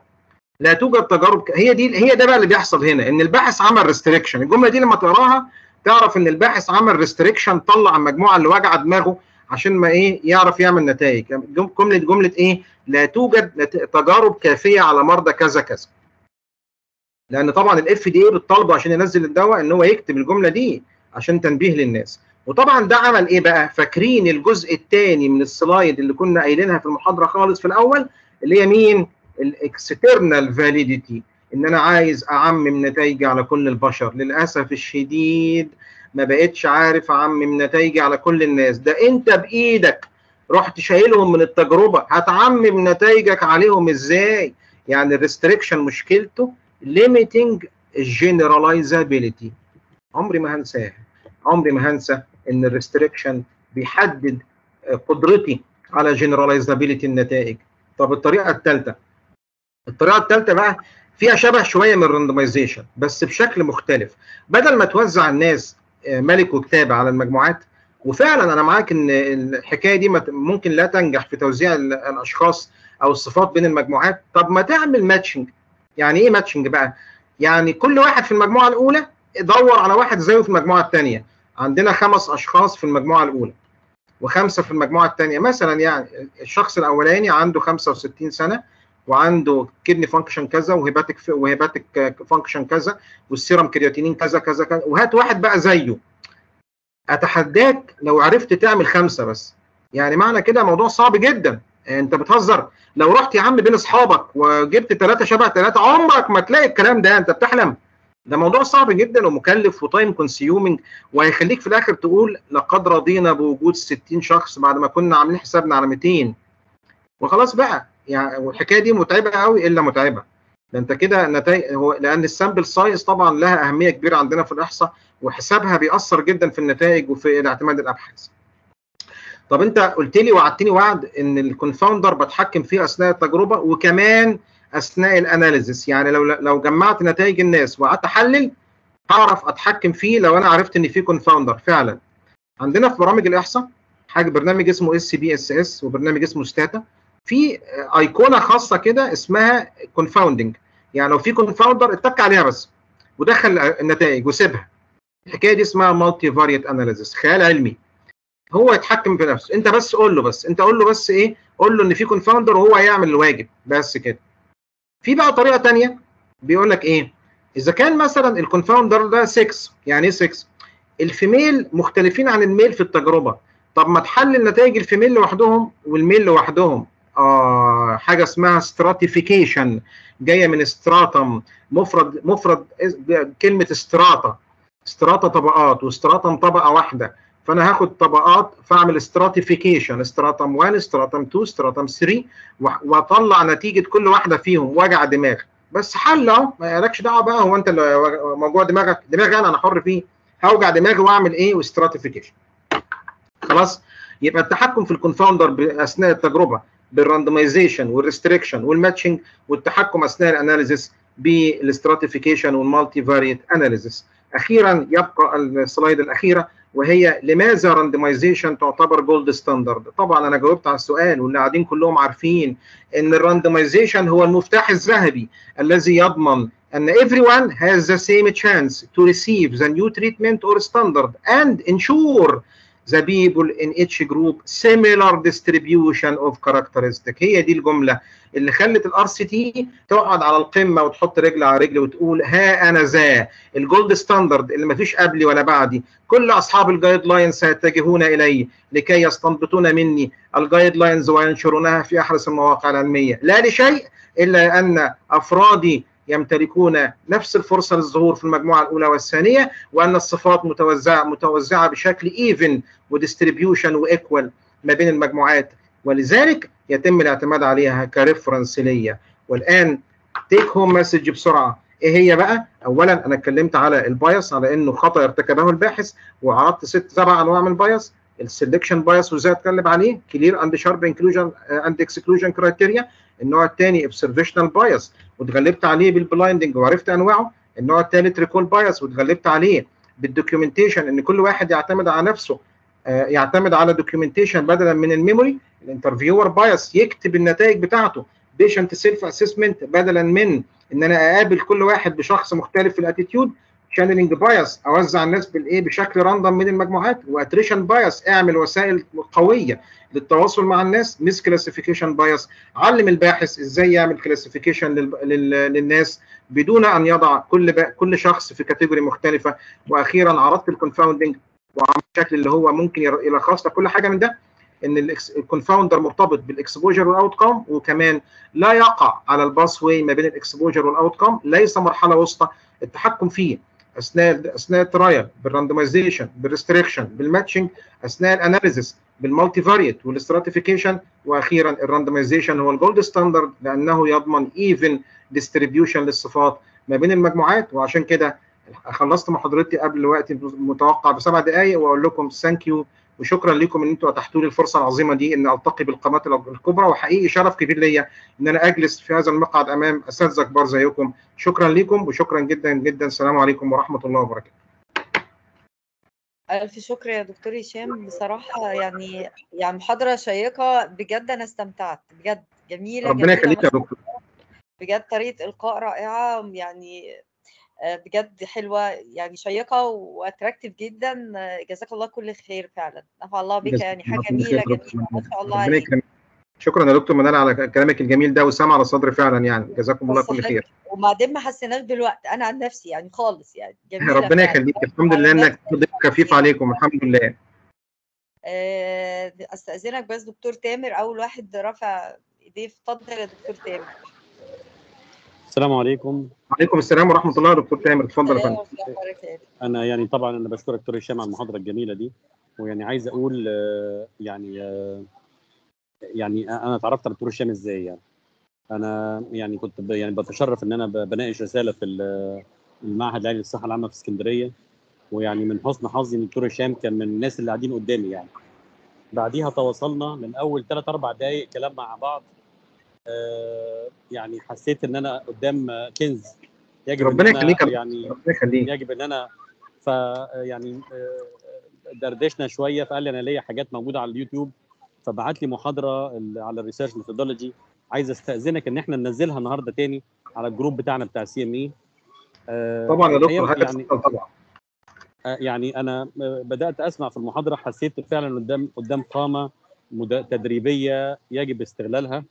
لا توجد تجارب. هي دي هي ده بقى اللي بيحصل هنا إن الباحث عمل ريستريكشن الجملة دي لما تقراها تعرف إن الباحث عمل restriction طلع المجموعه اللي وجع دماغه عشان ما إيه يعرف يعمل نتائج. جملة جملة إيه؟ لا توجد تجارب كافية على مرضى كذا كذا. لأن طبعا ال FDA بتطالبه عشان ينزل الدواء إن هو يكتب الجملة دي عشان تنبيه للناس. وطبعا ده عمل إيه بقى؟ فاكرين الجزء الثاني من ال slide اللي كنا قايلينها في المحاضرة خالص في الأول اللي هي مين؟ ال external validity إن أنا عايز أعمم نتائجي على كل البشر. للأسف الشديد ما بقتش عارف أعمم نتائجي على كل الناس. ده أنت بإيدك. رحت شايلهم من التجربة. هتعمم نتائجك عليهم إزاي؟ يعني ال restriction مشكلته limiting generalizability. عمري ما هنساها عمري ما هنسى إن ال restriction بيحدد قدرتي على generalizability النتائج. طب الطريقة الثالثه الطريقة الثالثه بقى فيها شبه شوية من ال randomization بس بشكل مختلف. بدل ما توزع الناس ملك وكتابه على المجموعات وفعلا أنا معاك إن الحكاية دي ممكن لا تنجح في توزيع الأشخاص أو الصفات بين المجموعات. طب ما تعمل matching يعني إيه matching بقى؟ يعني كل واحد في المجموعة الأولى دور على واحد زيه في المجموعة الثانية عندنا خمس أشخاص في المجموعة الأولى وخمسة في المجموعة الثانية مثلا يعني الشخص الأولاني عنده 65 سنة وعنده kidney function كذا و hepatic و hepatic function كذا وال serum creatinine كذا كذا كذا. وهات واحد بقى زيه. أتحداك لو عرفت تعمل خمسة بس. يعني معنى كده موضوع صعب جدا. أنت بتهزر. لو رحت يا عم بين أصحابك وجبت ثلاثة شبه ثلاثة عمرك ما تلاقي الكلام ده. أنت بتحلم. ده موضوع صعب جدا ومكلف و time consuming وهيخليك في الآخر تقول لقد رضينا بوجود 60 شخص بعد ما كنا عاملين حسابنا على 200 وخلاص بقى. يعني والحكاية دي متعبة قوي إلا متعبة ده أنت كده نتائج هو لأن ال sample size طبعا لها أهمية كبيرة عندنا في الإحصاء وحسابها بيأثر جدا في النتائج وفي اعتماد الأبحاث. طب أنت قلت لي وعدتني وعد إن ال confounder بتحكم فيه أثناء التجربة وكمان أثناء ال analysis يعني لو لو جمعت نتائج الناس وقعدت أحلل هعرف أتحكم فيه لو أنا عرفت إن في confounder فعلا. عندنا في برامج الإحصاء حاجة برنامج اسمه SPSS وبرنامج اسمه Stata في ايقونه خاصه كده اسمها confounding يعني لو في confounder اتك عليها بس ودخل النتائج وسيبها. الحكاية دي اسمها multivariate analysis خيال علمي. هو يتحكم في نفسه انت بس قول له بس. انت قول له بس إيه؟ قول له ان في confounder وهو هيعمل الواجب. بس كده. في بقى طريقة ثانية بيقول لك إيه؟ إذا كان مثلا ال confounder ده sex يعني إيه sex ال female مختلفين عن ال male في التجربة. طب ما تحلل نتائج ال female لوحدهم وال male لوحدهم. آه حاجة اسمها stratification جاية من stratum مفرد مفرد كلمة strata strata طبقات و stratum طبقة واحدة. فأنا هاخد طبقات فأعمل stratification stratum 1 stratum 2 stratum 3 وأطلع نتيجة كل واحدة فيهم وجع دماغ. بس حل أهو مالكش دعوة بقى هو أنت اللي موضوع دماغك دماغي أنا أنا حر فيه. هوجع دماغي وأعمل إيه؟ و stratification خلاص؟ يبقى التحكم في ال confounder اثناء التجربة. بال randomization وال restriction وال matching والتحكم أثناء ال analysis بال stratification وال multivariate analysis أخيرا يبقى ال slide الأخيرة وهي لماذا randomization تعتبر gold standard طبعا أنا جاوبت على السؤال واللي قاعدين كلهم عارفين إن ال randomization هو المفتاح الذهبي الذي يضمن إن everyone has the same chance to receive the new treatment or standard and ensure the people in each group similar distribution of characteristic. هي دي الجملة اللي خلت ال RCT تقعد على القمة وتحط رجل على رجل وتقول ها أنا ذا. ال gold standard اللي ما فيش قبلي ولا بعدي. كل أصحاب ال guidelines سيتجهون إلي لكي يستنبطون مني. ال guidelines وينشرونها في أحرص المواقع العلمية. لا لشيء إلا أن أفرادي يمتلكون نفس الفرصة للظهور في المجموعة الأولى والثانية وأن الصفات متوزعه متوزعة بشكل even و distribution و equal ما بين المجموعات. ولذلك يتم الاعتماد عليها ك reference ليا والآن take home message بسرعة. إيه هي بقى؟ اولا أنا اتكلمت على ال bias على إنه خطأ ارتكبه الباحث وعرضت ست سبع أنواع من ال bias ال selection bias وإزاي أتكلم عليه؟ clear and sharp inclusion and exclusion criteria النوع الثاني observational bias واتغلبت عليه بال blinding وعرفت انواعه النوع الثالث recall bias واتغلبت عليه بال documentation إن كل واحد يعتمد على نفسه آه يعتمد على documentation بدلا من ال memory ال interviewer bias يكتب النتائج بتاعته patient self assessment بدلا من إن أنا أقابل كل واحد بشخص مختلف في ال attitude channeling bias أوزع الناس بالإيه؟ بشكل random من المجموعات. و attrition bias اعمل وسائل قوية للتواصل مع الناس. misclassification bias علم الباحث إزاي يعمل classification للناس بدون أن يضع كل كل شخص في category مختلفة. وأخيرا عرضت ال confounding وعمل الشكل اللي هو ممكن يلخص لك كل حاجة من ده. إن ال confounder مرتبط بال exposure وال outcome وكمان لا يقع على ال pathway ما بين ال exposure وال outcome ليس مرحلة وسطى التحكم فيه. أثناء أثناء الترايل بالراندمايزيشن بالريستريكشن بالماتشنج أثناء ال analysis بال multivariate وال stratification وأخيرا ال randomization هو ال gold standard لأنه يضمن even distribution للصفات ما بين المجموعات. وعشان كده خلصت محاضرتي قبل الوقت المتوقع بسبع دقائق وأقول لكم thank you وشكرا لكم إن أنتم اتحتوا لي الفرصة العظيمة دي ان ألتقي بالقامات الكبرى وحقيقي شرف كبير ليا إن أنا أجلس في هذا المقعد أمام اساتذه كبار زيكم. شكرا لكم وشكرا جدا جدا. السلام عليكم ورحمة الله وبركاته. ألف شكر يا دكتور هشام. بصراحة يعني يعني محاضرة شيقة. بجد أنا استمتعت. بجد جميلة ربنا يخليك يا دكتور. بجد طريقة إلقاء رائعة. يعني بجد حلوة يعني شيقة واتراكتيف جدا. آه، جزاك الله كل خير فعلا. نفع الله بك يعني يا دكتور. جميلة. ما شاء الله عليك. شكرا يا دكتور منال على كلامك الجميل ده وسام على صدري فعلا يعني. جزاكم الله كل خير. وبعدين ما حسيناش بالوقت. أنا عن نفسي يعني خالص يعني. جميلة ربنا يخليك. الحمد لله إنك ضيف خفيف عليكم. الحمد لله. آه، أستأذنك بس دكتور تامر. أول واحد رفع إيديه اتفضل يا دكتور تامر. السلام عليكم. وعليكم السلام ورحمة الله دكتور تامر. اتفضل يا فندم. ورحمة الله وبركاته. أنا يعني طبعا أنا بشكرك دكتور هشام على المحاضرة الجميلة دي ويعني عايز أقول آه، يعني آه، يعني أنا اتعرفت على دكتور هشام إزاي يعني؟ أنا يعني كنت يعني بتشرف إن أنا بناقش رسالة في ال- المعهد العالي للصحة العامة في اسكندرية ويعني من حسن حظي إن الدكتور هشام كان من الناس اللي قاعدين قدامي يعني. بعديها تواصلنا من أول ثلاث أربع دقائق كلام مع بعض يعني حسيت إن أنا قدام آه، كنز يجب ربنا يخليك. يعني ربنا يخليك. يجب إن أنا ف يعني آه، دردشنا شوية فقال لي أنا ليا حاجات موجودة على اليوتيوب فبعت لي محاضرة على ال research methodology عايز أستأذنك إن إحنا ننزلها النهارده تاني على ال group بتاعنا بتاع CME طبعا يا دكتور يعني طبعا. آه، يعني أنا آه، بدأت أسمع في المحاضرة حسيت فعلا قدام قدام قامة تدريبية يجب استغلالها.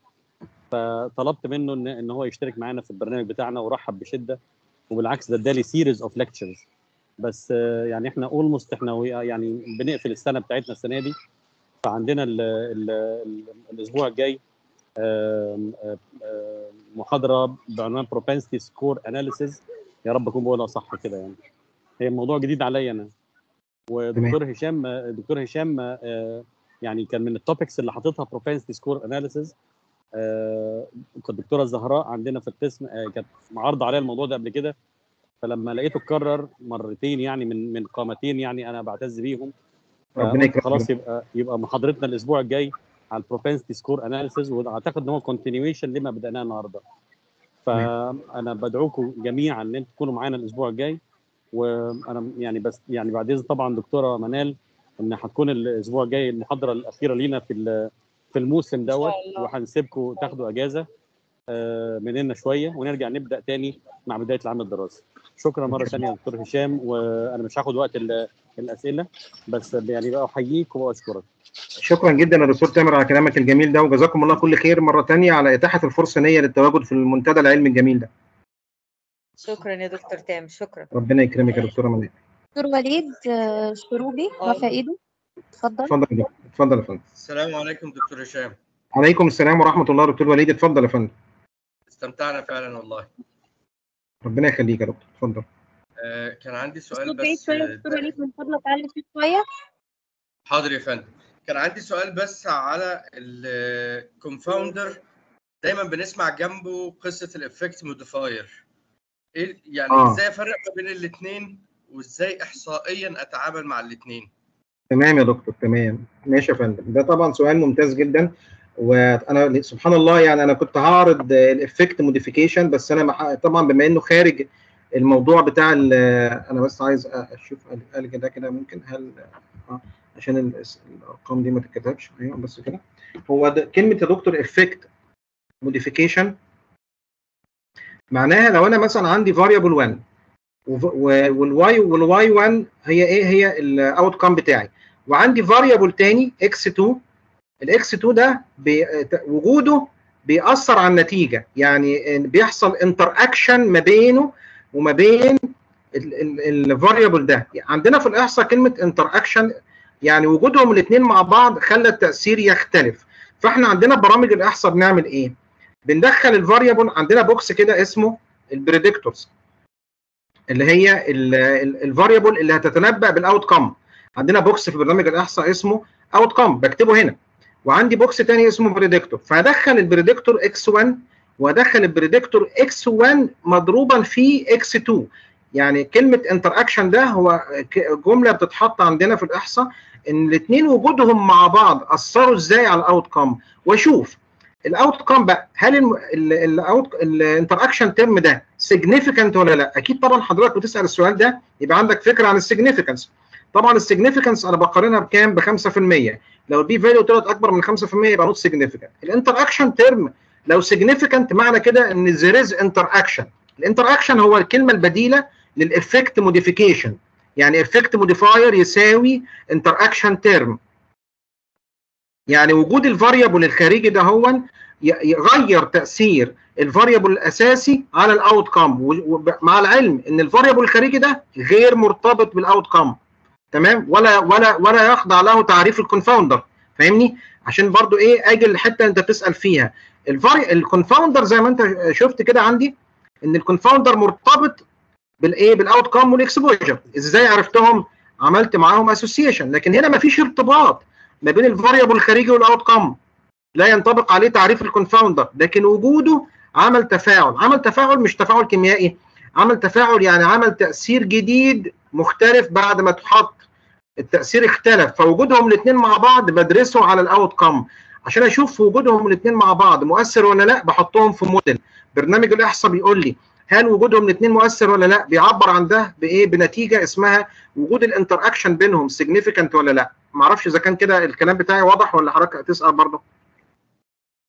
فطلبت منه ان إن هو يشترك معانا في البرنامج بتاعنا ورحب بشدة. وبالعكس ده ادالي series of lectures بس آه، يعني إحنا almost إحنا وي- يعني بنقفل السنة بتاعتنا السنة دي. فعندنا ال ال ال الأسبوع الجاي محاضرة بعنوان propensity score analysis يا رب أكون بقولها صح كده يعني. هي موضوع جديد عليا أنا. ودكتور هشام دكتور هشام آه، يعني كان من ال topics اللي حاططها propensity score analysis الدكتوره الزهراء عندنا في القسم آه، كانت عارضة عليا الموضوع ده قبل كده. فلما لقيته اتكرر مرتين يعني من من قامتين يعني أنا بعتز بيهم ربنا يكرمك. خلاص يبقى يبقى محاضرتنا الأسبوع الجاي على ال propensity score analysis وأعتقد إن هو continuation لما بدأناه النهارده. فأنا بدعوكم جميعا إن أنتم تكونوا معانا الأسبوع الجاي. وأنا يعني بس يعني بعد إذن طبعا دكتورة منال إن هتكون الأسبوع الجاي المحاضرة الأخيرة لينا في في الموسم دوت. وهنسيبكم تاخدوا أجازة آه، مننا شوية ونرجع نبدأ تاني مع بداية العام الدراسي. شكرا مرة ثانية يا دكتور هشام وأنا مش هاخد وقت ال- الأسئلة بس يعني بقى أحييك وأشكرك. شكرا جدا يا دكتور تامر على كلامك الجميل ده وجزاكم الله كل خير مرة تانية على إتاحة الفرصة ليا للتواجد في المنتدى العلمي الجميل ده. شكرا يا دكتور تامر شكرا. ربنا يكرمك يا دكتوره منال دكتور وليد آه، شروبي آه. اتفضل. اتفضل يا دكتور اتفضل يا فندم. السلام عليكم دكتور هشام. عليكم السلام ورحمة الله دكتور وليد. اتفضل يا فندم. استمتعنا فعلا والله. ربنا يخليك يا دكتور. اتفضل. آه كان عندي سؤال بس شوية دكتور وليد من فضلك علي فيه شوية. حاضر يا فندم. كان عندي سؤال بس على ال confounder دايما بنسمع جنبه قصة ال effect modifier إيه يعني آه. إزاي أفرق ما بين الاثنين وإزاي احصائيا أتعامل مع الاثنين تمام يا دكتور تمام. ماشي يا فندم. ده طبعا سؤال ممتاز جدا. وأنا سبحان الله يعني أنا كنت هعرض ال effect modification بس أنا طبعا بما إنه خارج الموضوع بتاع أنا بس عايز أشوف الجا ده كده ممكن. هل آه، عشان ال- الأرقام دي ما تتكتبش. أيوه بس كده. هو ده كلمة يا دكتور effect modification معناها لو أنا مثلا عندي variable 1 وال Y وال Y 1 هي إيه؟ هي ال outcome بتاعي. وعندي variable تاني X 2 ال X 2 ده بي وجوده بيأثر على النتيجة. يعني بيحصل interaction ما بينه وما بين ال variable ده. عندنا في الإحصاء كلمة interaction يعني وجودهم الاثنين مع بعض خلى التأثير يختلف. فإحنا عندنا برامج الإحصاء بنعمل إيه؟ بندخل ال variable عندنا box كده اسمه ال predictors اللي هي ال variable اللي هتتنبأ بال outcome عندنا box في برنامج الأحصاء اسمه outcome بكتبه هنا. وعندي box تاني اسمه predictor فهدخل ال predictor X 1 وادخل ال predictor X 1 مضروبا في X 2 يعني كلمة interaction ده هو جملة بتتحط عندنا في الأحصاء إن الاثنين وجودهم مع بعض أثروا إزاي على ال outcome واشوف ال outcome بقى هل ال out ال interaction term ده significant ولا لا؟ أكيد طبعا حضرتك بتسأل السؤال ده يبقى عندك فكرة عن ال significance طبعا ال significance أنا بقارنها بكام؟ ب 5% لو ال P value طلعت أكبر من 5% يبقى not significant ال interaction term لو significant معنى كده إن there is interaction ال interaction هو الكلمة البديلة لل effect modification يعني effect modifier يساوي interaction term يعني وجود ال variable الخارجي ده هو يغير تأثير ال variable الأساسي على ال outcome مع العلم إن ال variable الخارجي ده غير مرتبط بال outcome تمام؟ ولا ولا ولا يخضع له تعريف ال confounder فاهمني؟ عشان برضو إيه آجي الحته أنت بتسال فيها. ال vari- ال confounder زي ما أنت شفت كده عندي إن ال confounder مرتبط بالايه بال outcome وال exposure إزاي عرفتهم؟ عملت معاهم association لكن هنا مفيش ارتباط. ما بين ال variable الخارجي وال outcome لا ينطبق عليه تعريف ال confounder لكن وجوده عمل تفاعل. عمل تفاعل مش تفاعل كيميائي. عمل تفاعل يعني عمل تأثير جديد مختلف بعد ما تحط. التأثير اختلف. فوجودهم الاثنين مع بعض بدرسه على ال outcome عشان أشوف وجودهم الاثنين مع بعض مؤثر ولا لأ بحطهم في موديل برنامج الإحصاء بيقول لي هل وجودهم الاثنين مؤثر ولا لأ؟ بيعبر عن ده بإيه؟ بنتيجة اسمها وجود ال interaction بينهم significant ولا لأ. ما أعرفش إذا كان كده الكلام بتاعي واضح ولا حضرتك هتسأل برضه؟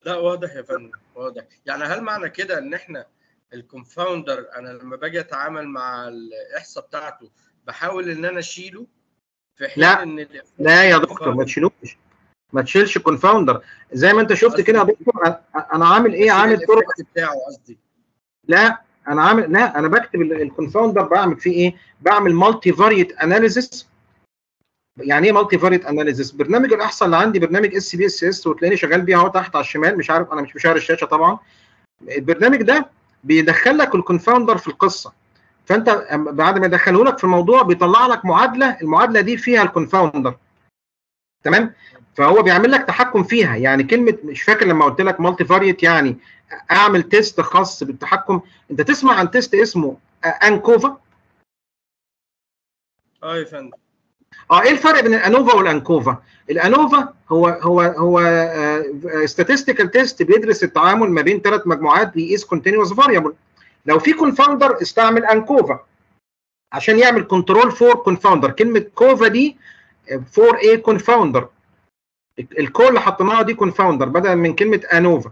لا واضح يا فندم واضح. يعني هل معنى كده إن إحنا ال confounder أنا لما باجي أتعامل مع الإحصاء بتاعته بحاول إن أنا أشيله؟ في حين لا. إن لا يا دكتور ما تشيلوش. ما تشيلش confounder زي ما أنت شفت كده يا دكتور أنا- أنا عامل إيه؟ عامل طرق بتاعه قصدي. لا أنا عامل لا أنا بكتب ال confounder بعمل فيه إيه؟ بعمل multivariate analysis يعني إيه multivariate analysis برنامج الأحصاء اللي عندي برنامج SPSS وتلاقيني شغال بيه أهو تحت على الشمال مش عارف أنا مش مشاهد الشاشة طبعا. البرنامج ده بيدخل لك ال confounder في القصة. فأنت بعد ما يدخله لك في الموضوع بيطلع لك معادلة المعادلة دي فيها ال confounder تمام؟ فهو بيعمل لك تحكم فيها. يعني كلمة مش فاكر لما قلت لك multivariate يعني أعمل test خاص بالتحكم. أنت تسمع عن test اسمه ANCOVA؟ آه يا فندم. آه إيه الفرق بين ال ANOVA وال ANCOVA؟ ال ANOVA هو هو هو statistical test بيدرس التعامل ما بين ثلاث مجموعات بيقيس continuous variable لو في confounder استعمل ANCOVA عشان يعمل control for confounder كلمة cova دي for إيه confounder ال co اللي حطيناها دي confounder بدلا من كلمة ANOVA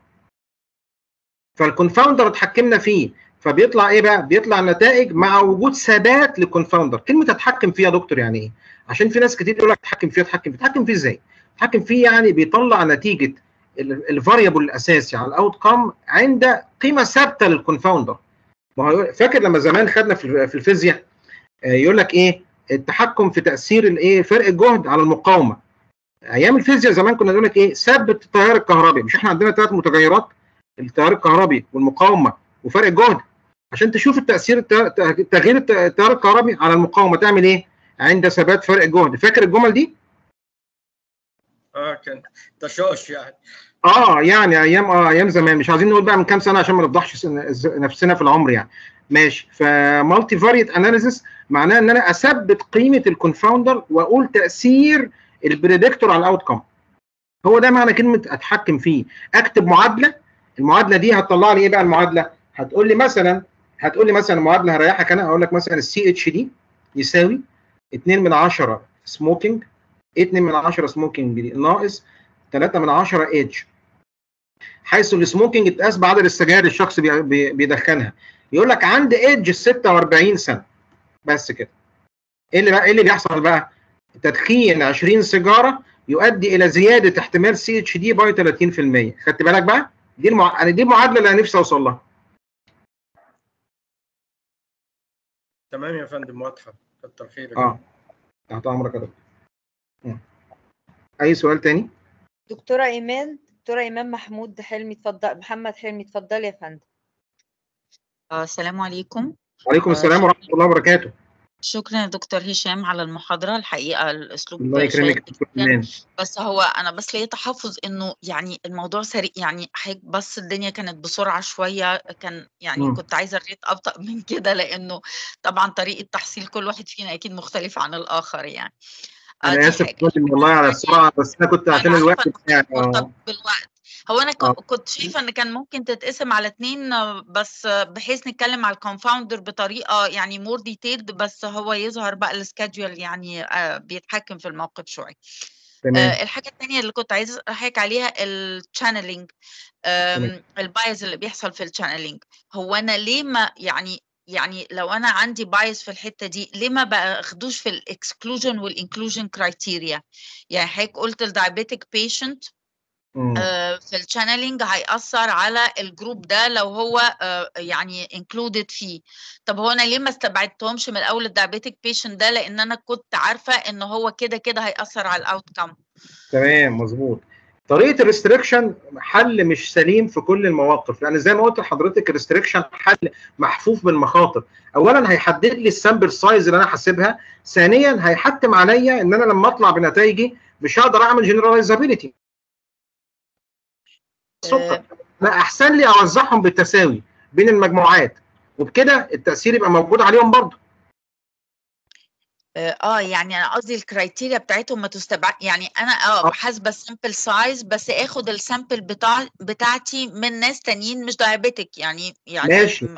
فال confounder اتحكمنا فيه فبيطلع إيه بقى؟ بيطلع نتائج مع وجود ثبات لل confounder، كلمة اتحكم فيه يا دكتور يعني إيه؟ عشان في ناس كتير يقول لك اتحكم فيه اتحكم فيه، اتحكم فيه إزاي؟ اتحكم فيه يعني بيطلع نتيجة ال variable الاساسي على ال outcome عند قيمة ثابتة لل confounder. ما هو فاكر لما زمان خدنا في في الفيزياء يقول لك إيه؟ التحكم في تأثير الايه؟ فرق الجهد على المقاومة. أيام الفيزياء زمان كنا نقول لك إيه؟ ثبت التيار الكهربي، مش إحنا عندنا ثلاث متغيرات التيار الكهربي والمقاومة وفرق الجهد عشان تشوف التأثير تغيير التيار الكهربي على المقاومة تعمل إيه؟ عند ثبات فرق الجهد، فاكر الجمل دي؟ آه كان تشاش يعني آه يعني أيام آه أيام زمان مش عايزين نقول بقى من كام سنة عشان ما نفضحش نفسنا في العمر يعني. ماشي ف multivariate analysis معناه إن أنا أثبت قيمة ال confounder وأقول تأثير ال predictor على ال outcome. هو ده معنى كلمة أتحكم فيه، أكتب معادلة المعادلة دي هتطلع لي إيه بقى المعادلة؟ هتقول لي مثلا هتقول لي مثلا معادله هريحك أنا أقول لك مثلا ال CHD يساوي 2 من 10 smoking 2 من 10 smoking ناقص 3 من 10 ايدج حيث ال smoking اتقاس بعدد السجاير الشخص بي بيدخنها. يقول لك عند ايدج 46 سنة. بس كده. إيه اللي بقى إيه اللي بيحصل بقى؟ تدخين 20 سيجارة يؤدي إلى زيادة احتمال CHD by 30% خدت بالك بقى؟ دي المع... أنا دي المعادله اللي أنا نفسي أوصل لها. تمام يا فندم واضحة. كتر خيرك. آه. تحت أمرك يا دكتور. أي سؤال تاني؟ دكتورة إيمان دكتورة إيمان محمود حلمي اتفضل. محمد حلمي اتفضلي يا فندم. آه، السلام عليكم. وعليكم آه، السلام ورحمة الله وبركاته. شكرا يا دكتور هشام على المحاضرة الحقيقة الأسلوب الله يكرمك بس هو أنا بس ليا تحفظ إنه يعني الموضوع سريع يعني حضرتك بس الدنيا كانت بسرعة شوية كان يعني مم. كنت عايزة الريت أبطأ من كده لأنه طبعا طريقة تحصيل كل واحد فينا أكيد مختلف عن الآخر يعني. آه أنا دي آسف حاجة. فندم والله على السرعة بس أنا كنت أنا الوقت بتاعي. آه. بالوقت. هو أنا آه. ك- كنت شايفة إن كان ممكن تتقسم على اتنين آه، بس آه، بحيث نتكلم على ال confounder بطريقة يعني more detailed بس هو يظهر بقى ال schedule يعني آه، بيتحكم في الموقف شوية. تمام. آه، الحاجة التانية اللي كنت عايزة أحكي عليها ال channeling ال bias اللي بيحصل في ال channeling هو أنا ليه ما يعني يعني لو أنا عندي bias في الحتة دي ليه ما بأخدوش في ال exclusion وال inclusion criteria يعني حضرتك قلت ال diabetic patient. في ال channeling هيأثر على ال group ده لو هو آه، يعني included فيه. طب هو أنا ليه ما استبعدتهمش من الأول ال diabetic patient ده؟ لأن أنا كنت عارفة إن هو كده كده هيأثر على ال outcome تمام مظبوط. طريقة ال restriction حل مش سليم في كل المواقف. لأن زي ما قلت لحضرتك ال restriction حل محفوف بالمخاطر. اولا هيحدد لي ال sample size اللي أنا حاسبها. ثانيا هيحتم عليا إن أنا لما أطلع بنتائجي مش هقدر أعمل generalizability السكر لا أحسن لي أوزعهم بالتساوي بين المجموعات وبكده التأثير يبقى موجود عليهم برضه آه آه، يعني أنا قصدي ال criteria بتاعتهم ما تستبعد يعني أنا آه آه. حاسبة ال sample size بس آخد ال sample بتاع بتاعتي من ناس تانيين مش diabetic يعني يعني ماشي. م-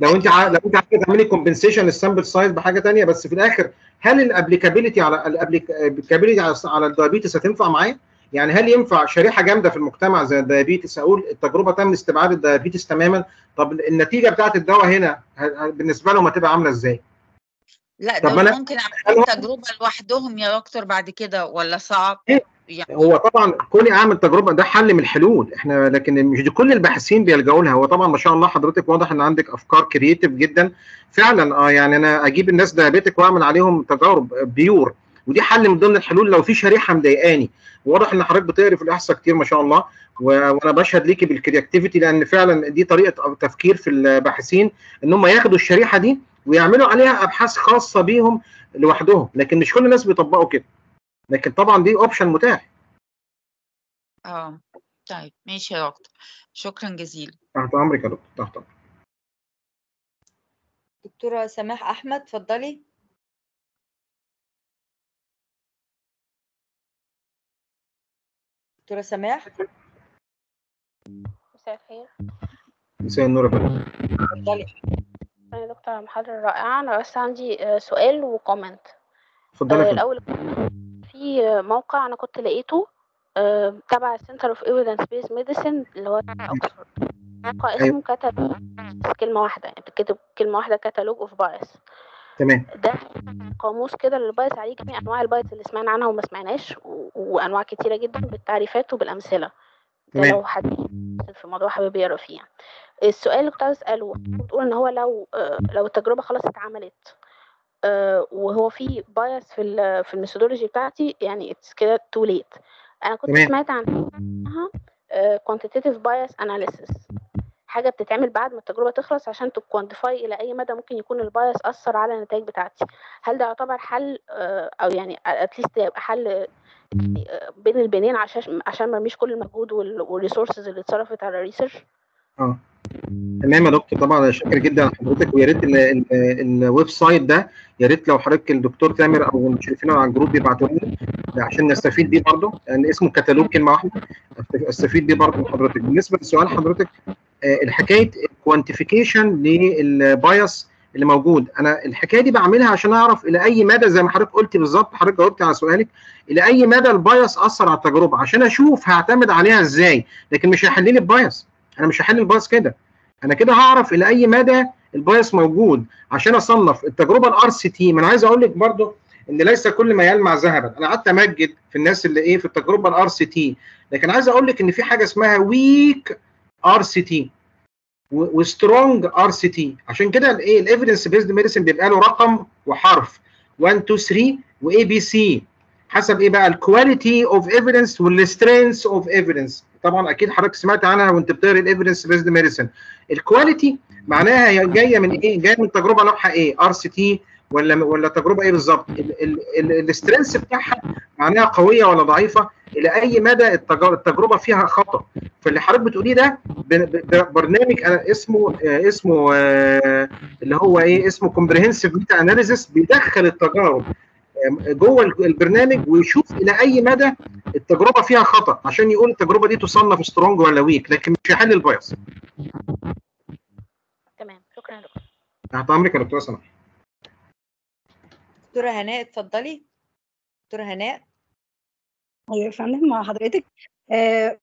لو أنت ع... لو أنت عايزة تعملي compensation ال sample size بحاجة ثانية بس في الآخر هل ال applicability على ال applicability على على ال diabetes هتنفع معايا؟ يعني هل ينفع شريحة جامدة في المجتمع زي ال diabetes؟ أقول التجربة تم استبعاد ال diabetes تماما. طب النتيجة بتاعت الدواء هنا بالنسبة لهم هتبقى عاملة إزاي؟ لا أنا- ممكن أعمل تجربة لوحدهم يا دكتور بعد كده ولا صعب؟ إيه؟ يعني هو طبعا كوني أعمل تجربة ده حل من الحلول. إحنا لكن مش دي كل الباحثين بيلجأوا لها. هو طبعا ما شاء الله حضرتك واضح إن عندك أفكار creative جدا. فعلا آه يعني أنا أجيب الناس diabetic وأعمل عليهم تجارب pure. ودي حل من ضمن الحلول لو في شريحة مضايقاني. واضح إن حضرتك بتقري في الإحصاء كتير ما شاء الله و- وأنا بشهد ليكي بال creativity لأن فعلا دي طريقة تفكير في الباحثين إن هم ياخدوا الشريحة دي ويعملوا عليها أبحاث خاصة بيهم لوحدهم. لكن مش كل الناس بيطبقوا كده. لكن طبعا دي اوبشن متاح. آه. طيب ماشي يا دكتور. شكرا جزيلا. تحت أمرك يا دكتور تحت أمرك. دكتورة سماح أحمد اتفضلي. دكتورة سماح؟ مساء الخير. مساء النور يا اتفضلي. دكتورة على محاضرة رائعة. أنا بس عندي آه، سؤال و comment اتفضلي آه، الأول في موقع أنا كنت لقيته آه، تبع Center of Evidence Based Medicine اللي هو تبع أوكسفورد موقع أيوة. اسمه كتالوج كلمة واحدة يعني بتكتب كلمة واحدة catalogue of bias تمام. ده قاموس كده لل bias عليه جميع أنواع ال bias اللي سمعنا عنها وما سمعناش و- وأنواع كتيرة جدا بالتعريفات وبالأمثلة. ده لو حد في الموضوع حابب يقرأ فيه يعني. السؤال اللي كنت عايز أسأله بتقول إن هو لو آه، لو التجربة خلاص اتعملت آه، وهو في bias في في ال methodology بتاعتي يعني it's كده too late أنا كنت. سمعت عن حاجة اسمها quantitative bias analysis حاجة بتتعمل بعد ما التجربة تخلص عشان ت quantify إلى أي مدى ممكن يكون ال bias أثر على النتائج بتاعتي. هل ده يعتبر حل؟ آه، أو يعني at least يبقى حل آه، between البنين عشان عشان ما ارميش كل المجهود وال resources اللي اتصرفت على ال research آه. تمام يا دكتور. طبعا شاكر جدا لحضرتك ويا ريت ال- ال- ال website ده يا ريت لو حضرتك الدكتور تامر أو المشرفين على ال group يبعتوا لي عشان نستفيد بيه برضه لأن اسمه كتالوج كلمة واحدة. أستفيد بيه برضه من حضرتك. بالنسبة لسؤال حضرتك آه، الحكاية quantification لل bias اللي موجود. أنا الحكاية دي بعملها عشان أعرف إلى أي مدى زي ما حضرتك قلت بالظبط حضرتك جاوبت على سؤالك إلى أي مدى ال bias أثر على التجربة؟ عشان أشوف هعتمد عليها إزاي لكن مش هيحل لي ال bias أنا مش هحل ال bias كده. أنا كده هعرف إلى أي مدى ال bias موجود عشان أصنف التجربة ال RCT ما أنا عايز أقول لك برضو إن ليس كل ما يلمع ذهبا. أنا قعدت أمجد في الناس اللي إيه في التجربة ال RCT لكن عايز أقول لك إن في حاجة اسمها weak RCT و strong RCT عشان كده الايه ال evidence based medicine بيبقى له رقم وحرف. 1 2 3 و A B C حسب إيه بقى؟ ال quality of evidence وال strength of evidence طبعا أكيد حضرتك سمعت عنها وأنت بتقري ال evidence based medicine ال quality معناها هي جاية من إيه؟ جاية من تجربة نوعها إيه؟ RCT ولا ولا تجربة إيه بالظبط؟ ال strength بتاعها معناها قوية ولا ضعيفة؟ إلى أي مدى التج- التجربة فيها خطأ؟ فاللي حضرتك بتقوليه ده برنامج أنا اسمه آه، اسمه آه، اللي هو إيه؟ اسمه comprehensive meta analysis بيدخل التجارب. جوه ال- البرنامج ويشوف إلى أي مدى التجربة فيها خطأ عشان يقول التجربة دي تصنف strong ولا weak لكن مش هيحل ال bias تمام شكرا يا دكتور. تحت أمرك يا دكتوره سماح دكتوره هناء اتفضلي. دكتوره هناء. أيوه يا فندم مع حضرتك. آه